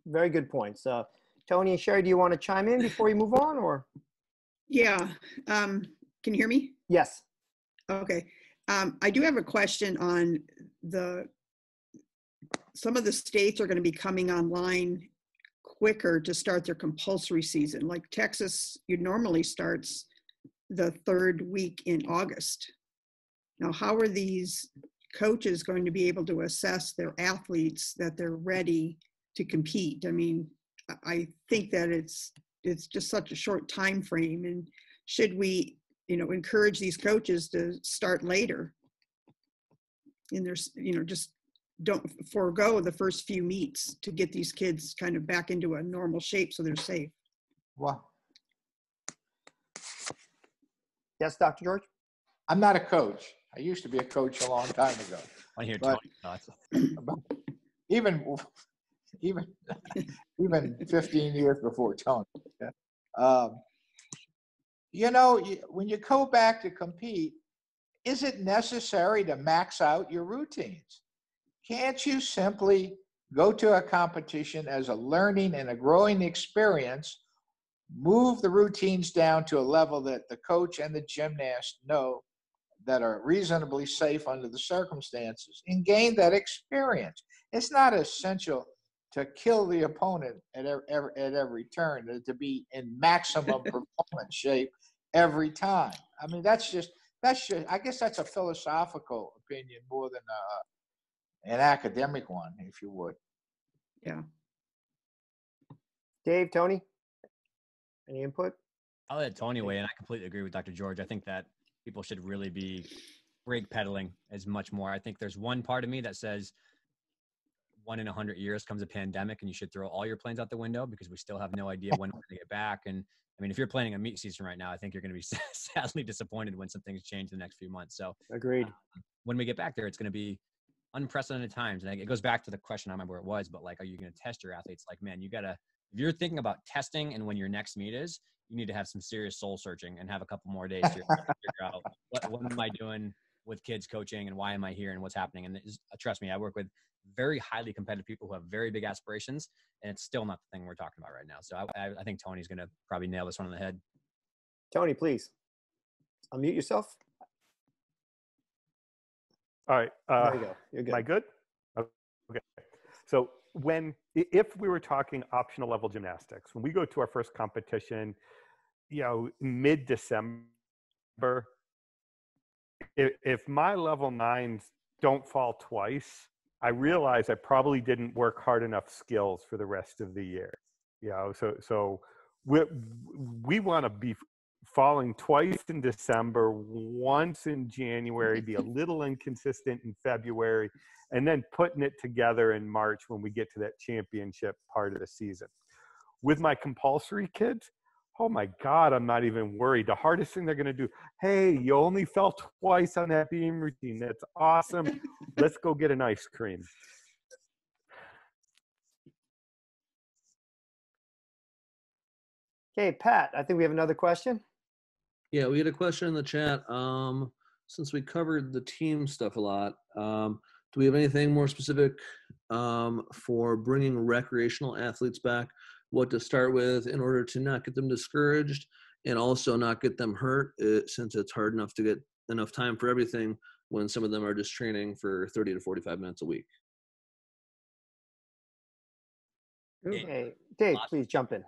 Speaker 1: Very good points. Uh, Tony and Chere, do you want to chime in before we move on, or
Speaker 5: Yeah, um, can you hear me?
Speaker 1: yes?
Speaker 5: Okay. Um, I do have a question on the, some of the states are going to be coming online quicker to start their compulsory season. Like Texas, you normally starts the third week in August. Now, how are these coaches going to be able to assess their athletes that they're ready to compete? I mean, I- I think that it's, it's just such a short time frame and should we you know encourage these coaches to start later And there's, you know just don't forego the first few meets to get these kids kind of back into a normal shape so they're safe
Speaker 2: Well,
Speaker 1: Yes, Dr. George?
Speaker 2: I'm not a coach. I used to be a coach a long time ago.
Speaker 3: I hear
Speaker 2: But-
Speaker 3: Tony's thoughts.
Speaker 2: even even even 15 years before Tony. Um, you know, when you go back to compete, is it necessary to max out your routines? Can't you simply go to a competition as a learning and a growing experience, move the routines down to a level that the coach and the gymnast know that are reasonably safe under the circumstances, and gain that experience? It's not essential to kill the opponent at every, at every turn, uh, to be in maximum performance shape every time. I mean, that's just, that's just, I guess that's a philosophical opinion more than a, an academic one, if you would.
Speaker 5: Yeah.
Speaker 1: Dave, Tony, any input?
Speaker 3: I'll let Tony weigh in. I completely agree with Dr. George. I think that people should really be brake pedaling as much more. I think there's one part of me that says one in a hundred years comes a pandemic and you should throw all your planes out the window because we still have no idea when we're going to get back. And I mean, if you're planning a meet season right now, I think you're going to be sadly disappointed when some things change in the next few months. So
Speaker 1: agreed.
Speaker 3: Um, when we get back there, it's going to be unprecedented times. And it goes back to the question, I remember where it was, but like, are you going to test your athletes? Like, man, you got to, if you're thinking about testing and when your next meet is, you need to have some serious soul searching and have a couple more days to figure out what, what am I doing with kids coaching and why am I here and what's happening. And trust me, I work with very highly competitive people who have very big aspirations, and it's still not the thing we're talking about right now. So I, I think Tony's going to probably nail this one on the head.
Speaker 1: Tony, please unmute yourself.
Speaker 4: All right. Uh,
Speaker 1: there you go. You're good.
Speaker 4: Am I good? Okay. So when if we were talking optional level gymnastics, when we go to our first competition, you know, mid December, if, if my level nines don't fall twice, I realize I probably didn't work hard enough skills for the rest of the year. You know, so so we we want to be falling twice in December, once in January, be a little inconsistent in February, and then putting it together in March when we get to that championship part of the season. With my compulsory kids, oh my God, I'm not even worried. The hardest thing they're going to do, hey, you only fell twice on that beam routine. That's awesome. Let's go get an ice cream.
Speaker 1: Okay, Pat, I think we have another question.
Speaker 6: Yeah, we had a question in the chat. Um, since we covered the team stuff a lot, um, do we have anything more specific um, for bringing recreational athletes back? What to start with in order to not get them discouraged and also not get them hurt, it, uh, since it's hard enough to get enough time for everything when some of them are just training for 30 to 45 minutes a week.
Speaker 1: Okay, Dave, lots, please jump in.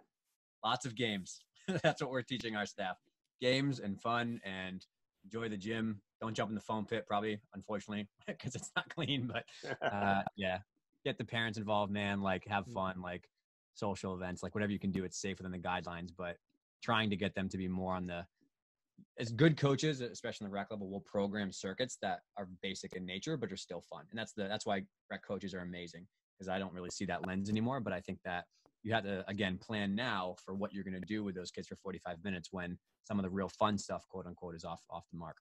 Speaker 3: Lots of games. That's what we're teaching our staff. Games and fun and enjoy the gym. Don't jump in the foam pit, probably, unfortunately, because it's not clean. But uh, yeah, get the parents involved, man. Like, have mm. fun, like social events, like whatever you can do. It's safe within the guidelines, but trying to get them to be more on the as good coaches, especially in the rec level, will program circuits that are basic in nature but are still fun. And that's the that's why rec coaches are amazing because I don't really see that lens anymore. But I think that you have to again plan now for what you're going to do with those kids for 45 minutes when some of the real fun stuff, quote unquote, is off off the mark.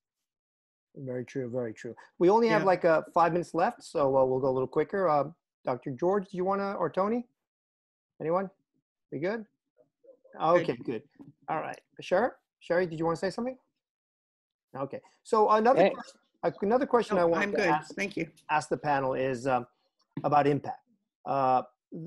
Speaker 1: Very true. Very true. We only have like uh, five minutes left, so uh, we'll go a little quicker. Uh, Dr. George, do you want to, or Tony? Anyone? We good? Okay, good. All right. Sure. Chere, did you want to say something? Okay. So another hey. question, another question I want
Speaker 5: I'm to good. Ask,
Speaker 1: Thank
Speaker 5: you.
Speaker 1: Ask the panel is um, about impact. Uh,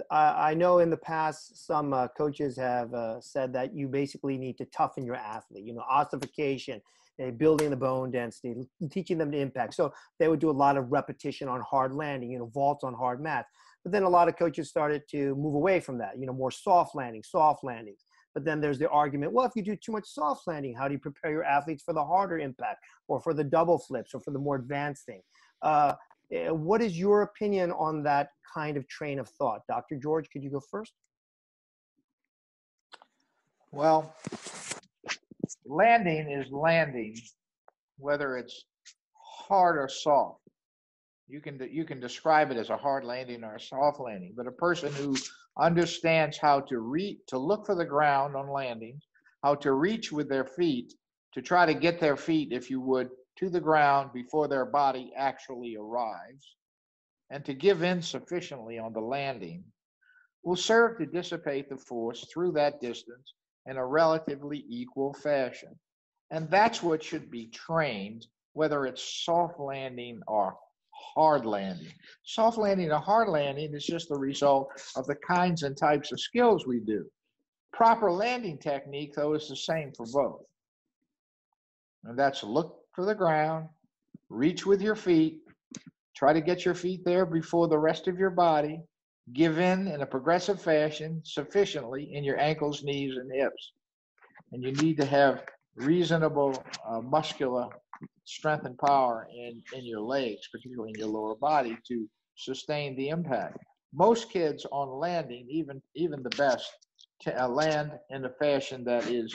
Speaker 1: I, I know in the past some uh, coaches have uh, said that you basically need to toughen your athlete. You know, ossification, uh, building the bone density, teaching them to impact. So they would do a lot of repetition on hard landing. You know, vaults on hard mats. But then a lot of coaches started to move away from that. You know, more soft landing, soft landings. But then there's the argument, well, if you do too much soft landing, how do you prepare your athletes for the harder impact or for the double flips or for the more advanced thing? Uh, eh, what is your opinion on that kind of train of thought? Dr. George, could you go first?
Speaker 2: Well, landing is landing, whether it's hard or soft. You can you can describe it as a hard landing or a soft landing, but a person who understands how to reach to look for the ground on landings, how to reach with their feet to try to get their feet, if you would, to the ground before their body actually arrives, and to give in sufficiently on the landing, will serve to dissipate the force through that distance in a relatively equal fashion. And that's what should be trained, whether it's soft landing or hard landing. Soft landing and hard landing is just the result of the kinds and types of skills we do. Proper landing technique, though, is the same for both. And that's look for the ground, reach with your feet, try to get your feet there before the rest of your body, give in in a progressive fashion sufficiently in your ankles, knees, and hips. And you need to have reasonable uh, muscular strength and power in, in your legs, particularly in your lower body, to sustain the impact. Most kids on landing, even even the best, t- uh, land in a fashion that is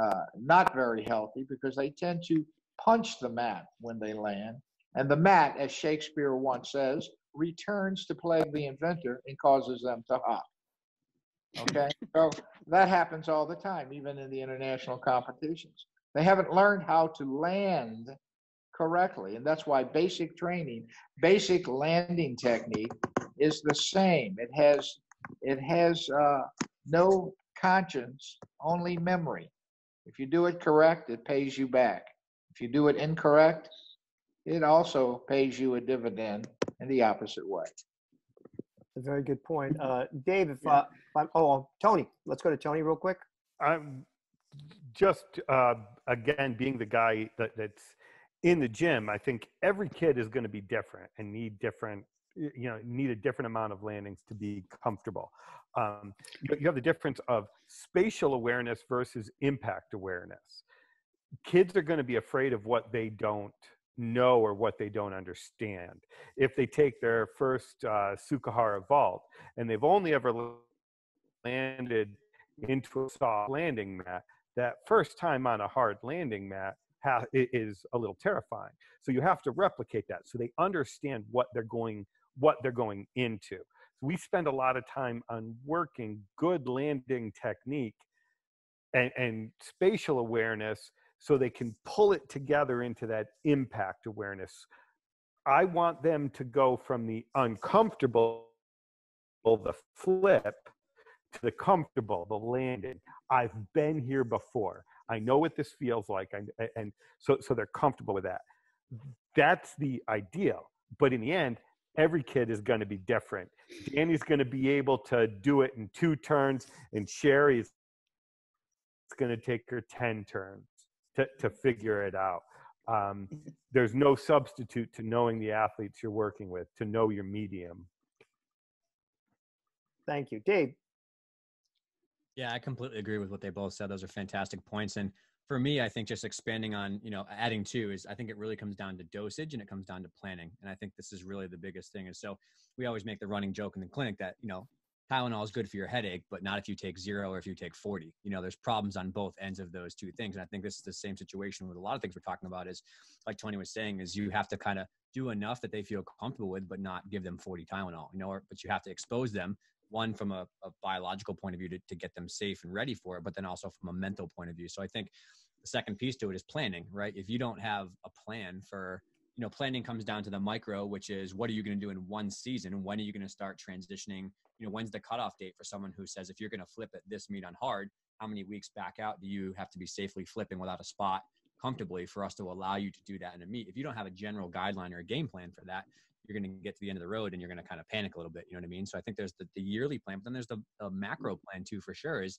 Speaker 2: uh, not very healthy because they tend to punch the mat when they land, and the mat, as Shakespeare once says, returns to plague the inventor and causes them to hop. Okay, so that happens all the time, even in the international competitions. They haven't learned how to land correctly, and that's why basic training, basic landing technique, is the same. It has it has uh, no conscience, only memory. If you do it correct, it pays you back. If you do it incorrect, it also pays you a dividend in the opposite way.
Speaker 1: A very good point. Uh, Dave, if, uh, if I'm, oh, Tony, let's go to Tony real quick.
Speaker 4: I'm just uh, again being the guy that, that's in the gym. I think every kid is going to be different and need different, you know, need a different amount of landings to be comfortable. Um, you, have the difference of spatial awareness versus impact awareness. Kids are going to be afraid of what they don't know or what they don't understand. If they take their first uh, Tsukahara vault and they've only ever landed into a soft landing mat, that first time on a hard landing mat ha- is a little terrifying. So you have to replicate that so they understand what they're going what they're going into. So we spend a lot of time on working good landing technique and, and spatial awareness so they can pull it together into that impact awareness. I want them to go from the uncomfortable, the flip, to the comfortable, the landing. I've been here before. I know what this feels like, and, and so so they're comfortable with that. That's the ideal. But in the end, every kid is going to be different. Danny's going to be able to do it in two turns, and Sherry's going to take her ten turns to, to figure it out. Um, there's no substitute to knowing the athletes you're working with, to know your medium.
Speaker 1: Thank you. Dave,
Speaker 3: Yeah, I completely agree with what they both said. Those are fantastic points. And for me, I think just expanding on, you know, adding to is I think it really comes down to dosage and it comes down to planning. And I think this is really the biggest thing. And so we always make the running joke in the clinic that, you know, Tylenol is good for your headache, but not if you take zero or if you take 40. You know, there's problems on both ends of those two things. And I think this is the same situation with a lot of things we're talking about is like Tony was saying, is you have to kind of do enough that they feel comfortable with, but not give them 40 Tylenol, you know, or, but you have to expose them one from a, a biological point of view to, to get them safe and ready for it, but then also from a mental point of view. So I think the second piece to it is planning, right? If you don't have a plan for, you know, planning comes down to the micro, which is what are you going to do in one season? When are you going to start transitioning? You know, when's the cutoff date for someone who says, if you're going to flip at this meet on hard, how many weeks back out do you have to be safely flipping without a spot comfortably for us to allow you to do that in a meet? If you don't have a general guideline or a game plan for that, you're going to get to the end of the road and you're going to kind of panic a little bit. You know what I mean? So I think there's the, the yearly plan, but then there's the, the macro plan too, for sure is,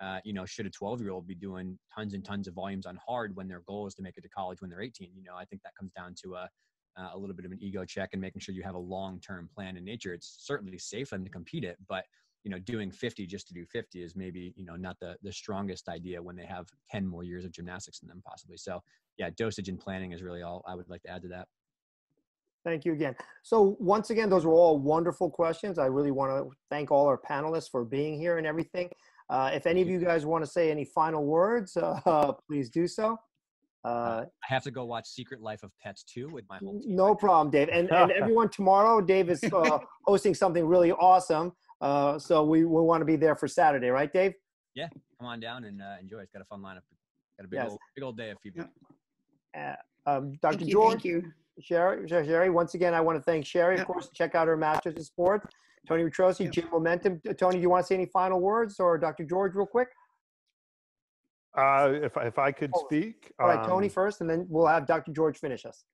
Speaker 3: uh, you know, should a 12 year old be doing tons and tons of volumes on hard when their goal is to make it to college when they're 18? You know, I think that comes down to a, uh, a little bit of an ego check and making sure you have a long-term plan in nature. It's certainly safe for them to compete it, but you know, doing 50 just to do 50 is maybe, you know, not the, the strongest idea when they have 10 more years of gymnastics in them possibly. So yeah, dosage and planning is really all I would like to add to that.
Speaker 1: Thank you again. So once again, those were all wonderful questions. I really want to thank all our panelists for being here and everything. Uh, if any of you guys want to say any final words, uh, please do so. Uh,
Speaker 3: I have to go watch Secret Life of Pets 2 with my whole team.
Speaker 1: no problem, Dave. And, and everyone tomorrow, Dave is uh, hosting something really awesome. Uh, so we, we want to be there for Saturday, right, Dave?
Speaker 3: Yeah, come on down and uh, enjoy. It's got a fun lineup. Got a big
Speaker 1: Yes.
Speaker 3: old big old day of people.
Speaker 1: Uh, um, Dr.
Speaker 5: Thank you,
Speaker 1: George,
Speaker 5: thank you.
Speaker 1: Chere, Chere, once again, I want to thank Chere, of
Speaker 5: Yep.
Speaker 1: course, check out her Masters of Sports. Tony Retrosi,
Speaker 5: Yep.
Speaker 1: Gym Momentum. Tony, do you want to say any final words or Dr. George real quick?
Speaker 4: Uh, if, I- if I could
Speaker 1: Oh,
Speaker 4: speak.
Speaker 1: All right, Tony
Speaker 4: um,
Speaker 1: first, and then we'll have Dr. George finish us.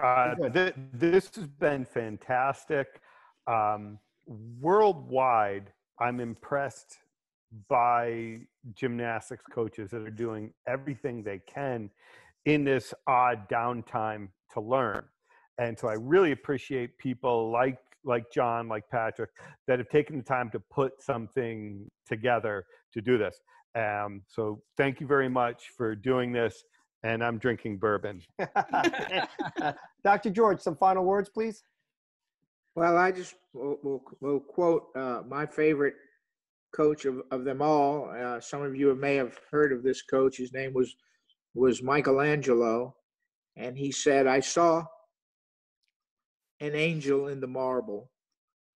Speaker 4: Uh, th- this has been fantastic. Um, worldwide, I'm impressed by gymnastics coaches that are doing everything they can in this odd downtime to learn. And so I really appreciate people like like John, like Patrick, that have taken the time to put something together to do this. Um, so thank you very much for doing this. And I'm drinking bourbon.
Speaker 1: Dr. George, some final words, please.
Speaker 2: Well, I just will, will, will quote uh, my favorite coach of, of them all. Uh, some of you may have heard of this coach. His name was was Michelangelo, and he said, "I saw an angel in the marble,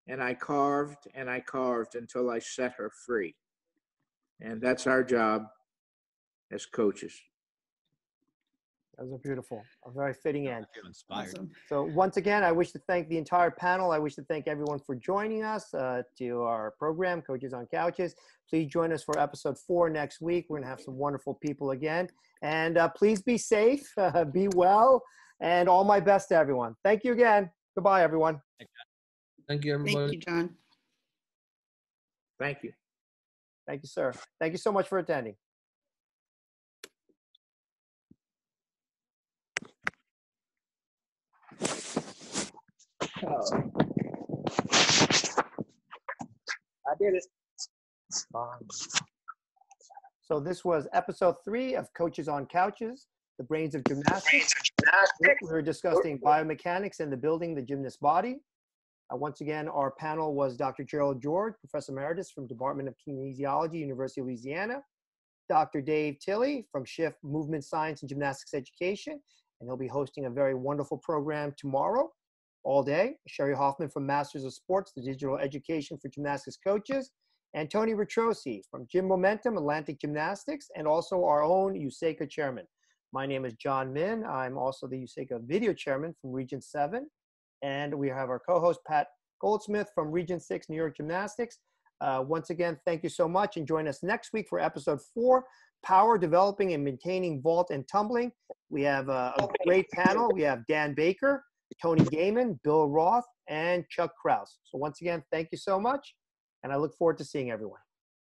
Speaker 2: and I carved and I carved until I set her free." And that's our job as coaches.
Speaker 1: Those are beautiful. A very fitting end.
Speaker 3: I feel inspired.
Speaker 5: Awesome.
Speaker 1: So once again, I wish to thank the entire panel. I wish to thank everyone for joining us uh, to our program, Coaches on Couches. Please join us for episode four next week. We're going to have some wonderful people again. And uh, please be safe, uh, be well, and all my best to everyone. Thank you again. Goodbye, everyone.
Speaker 6: Thank you, everybody.
Speaker 5: Thank you, John.
Speaker 2: Thank you.
Speaker 1: Thank you, sir. Thank you so much for attending.
Speaker 2: I did it.
Speaker 1: So this was episode three of Coaches on Couches, the brains of gymnastics. We were discussing biomechanics and the building the gymnast body. Uh, once again, our panel was Dr. Gerald George, Professor Emeritus from Department of Kinesiology, University of Louisiana, Dr. Dave Tilley from Shift Movement Science and Gymnastics Education, and he'll be hosting a very wonderful program tomorrow all day. Chere Hoffman from Masters of Sports, the digital education for gymnastics coaches, and Tony Retrosi from Gym Momentum Atlantic Gymnastics, and also our own USECA chairman. My name is John Min. I'm also the USECA video chairman from Region 7. And we have our co host, Pat Goldsmith from Region 6 New York Gymnastics. Uh, once again, thank you so much. And join us next week for episode four Power Developing and Maintaining Vault and Tumbling. We have uh, a great panel. We have Dan Baker, Tony Gaiman, Bill Roth, and Chuck Kraus. So, once again, thank you so much. And I look forward to seeing everyone.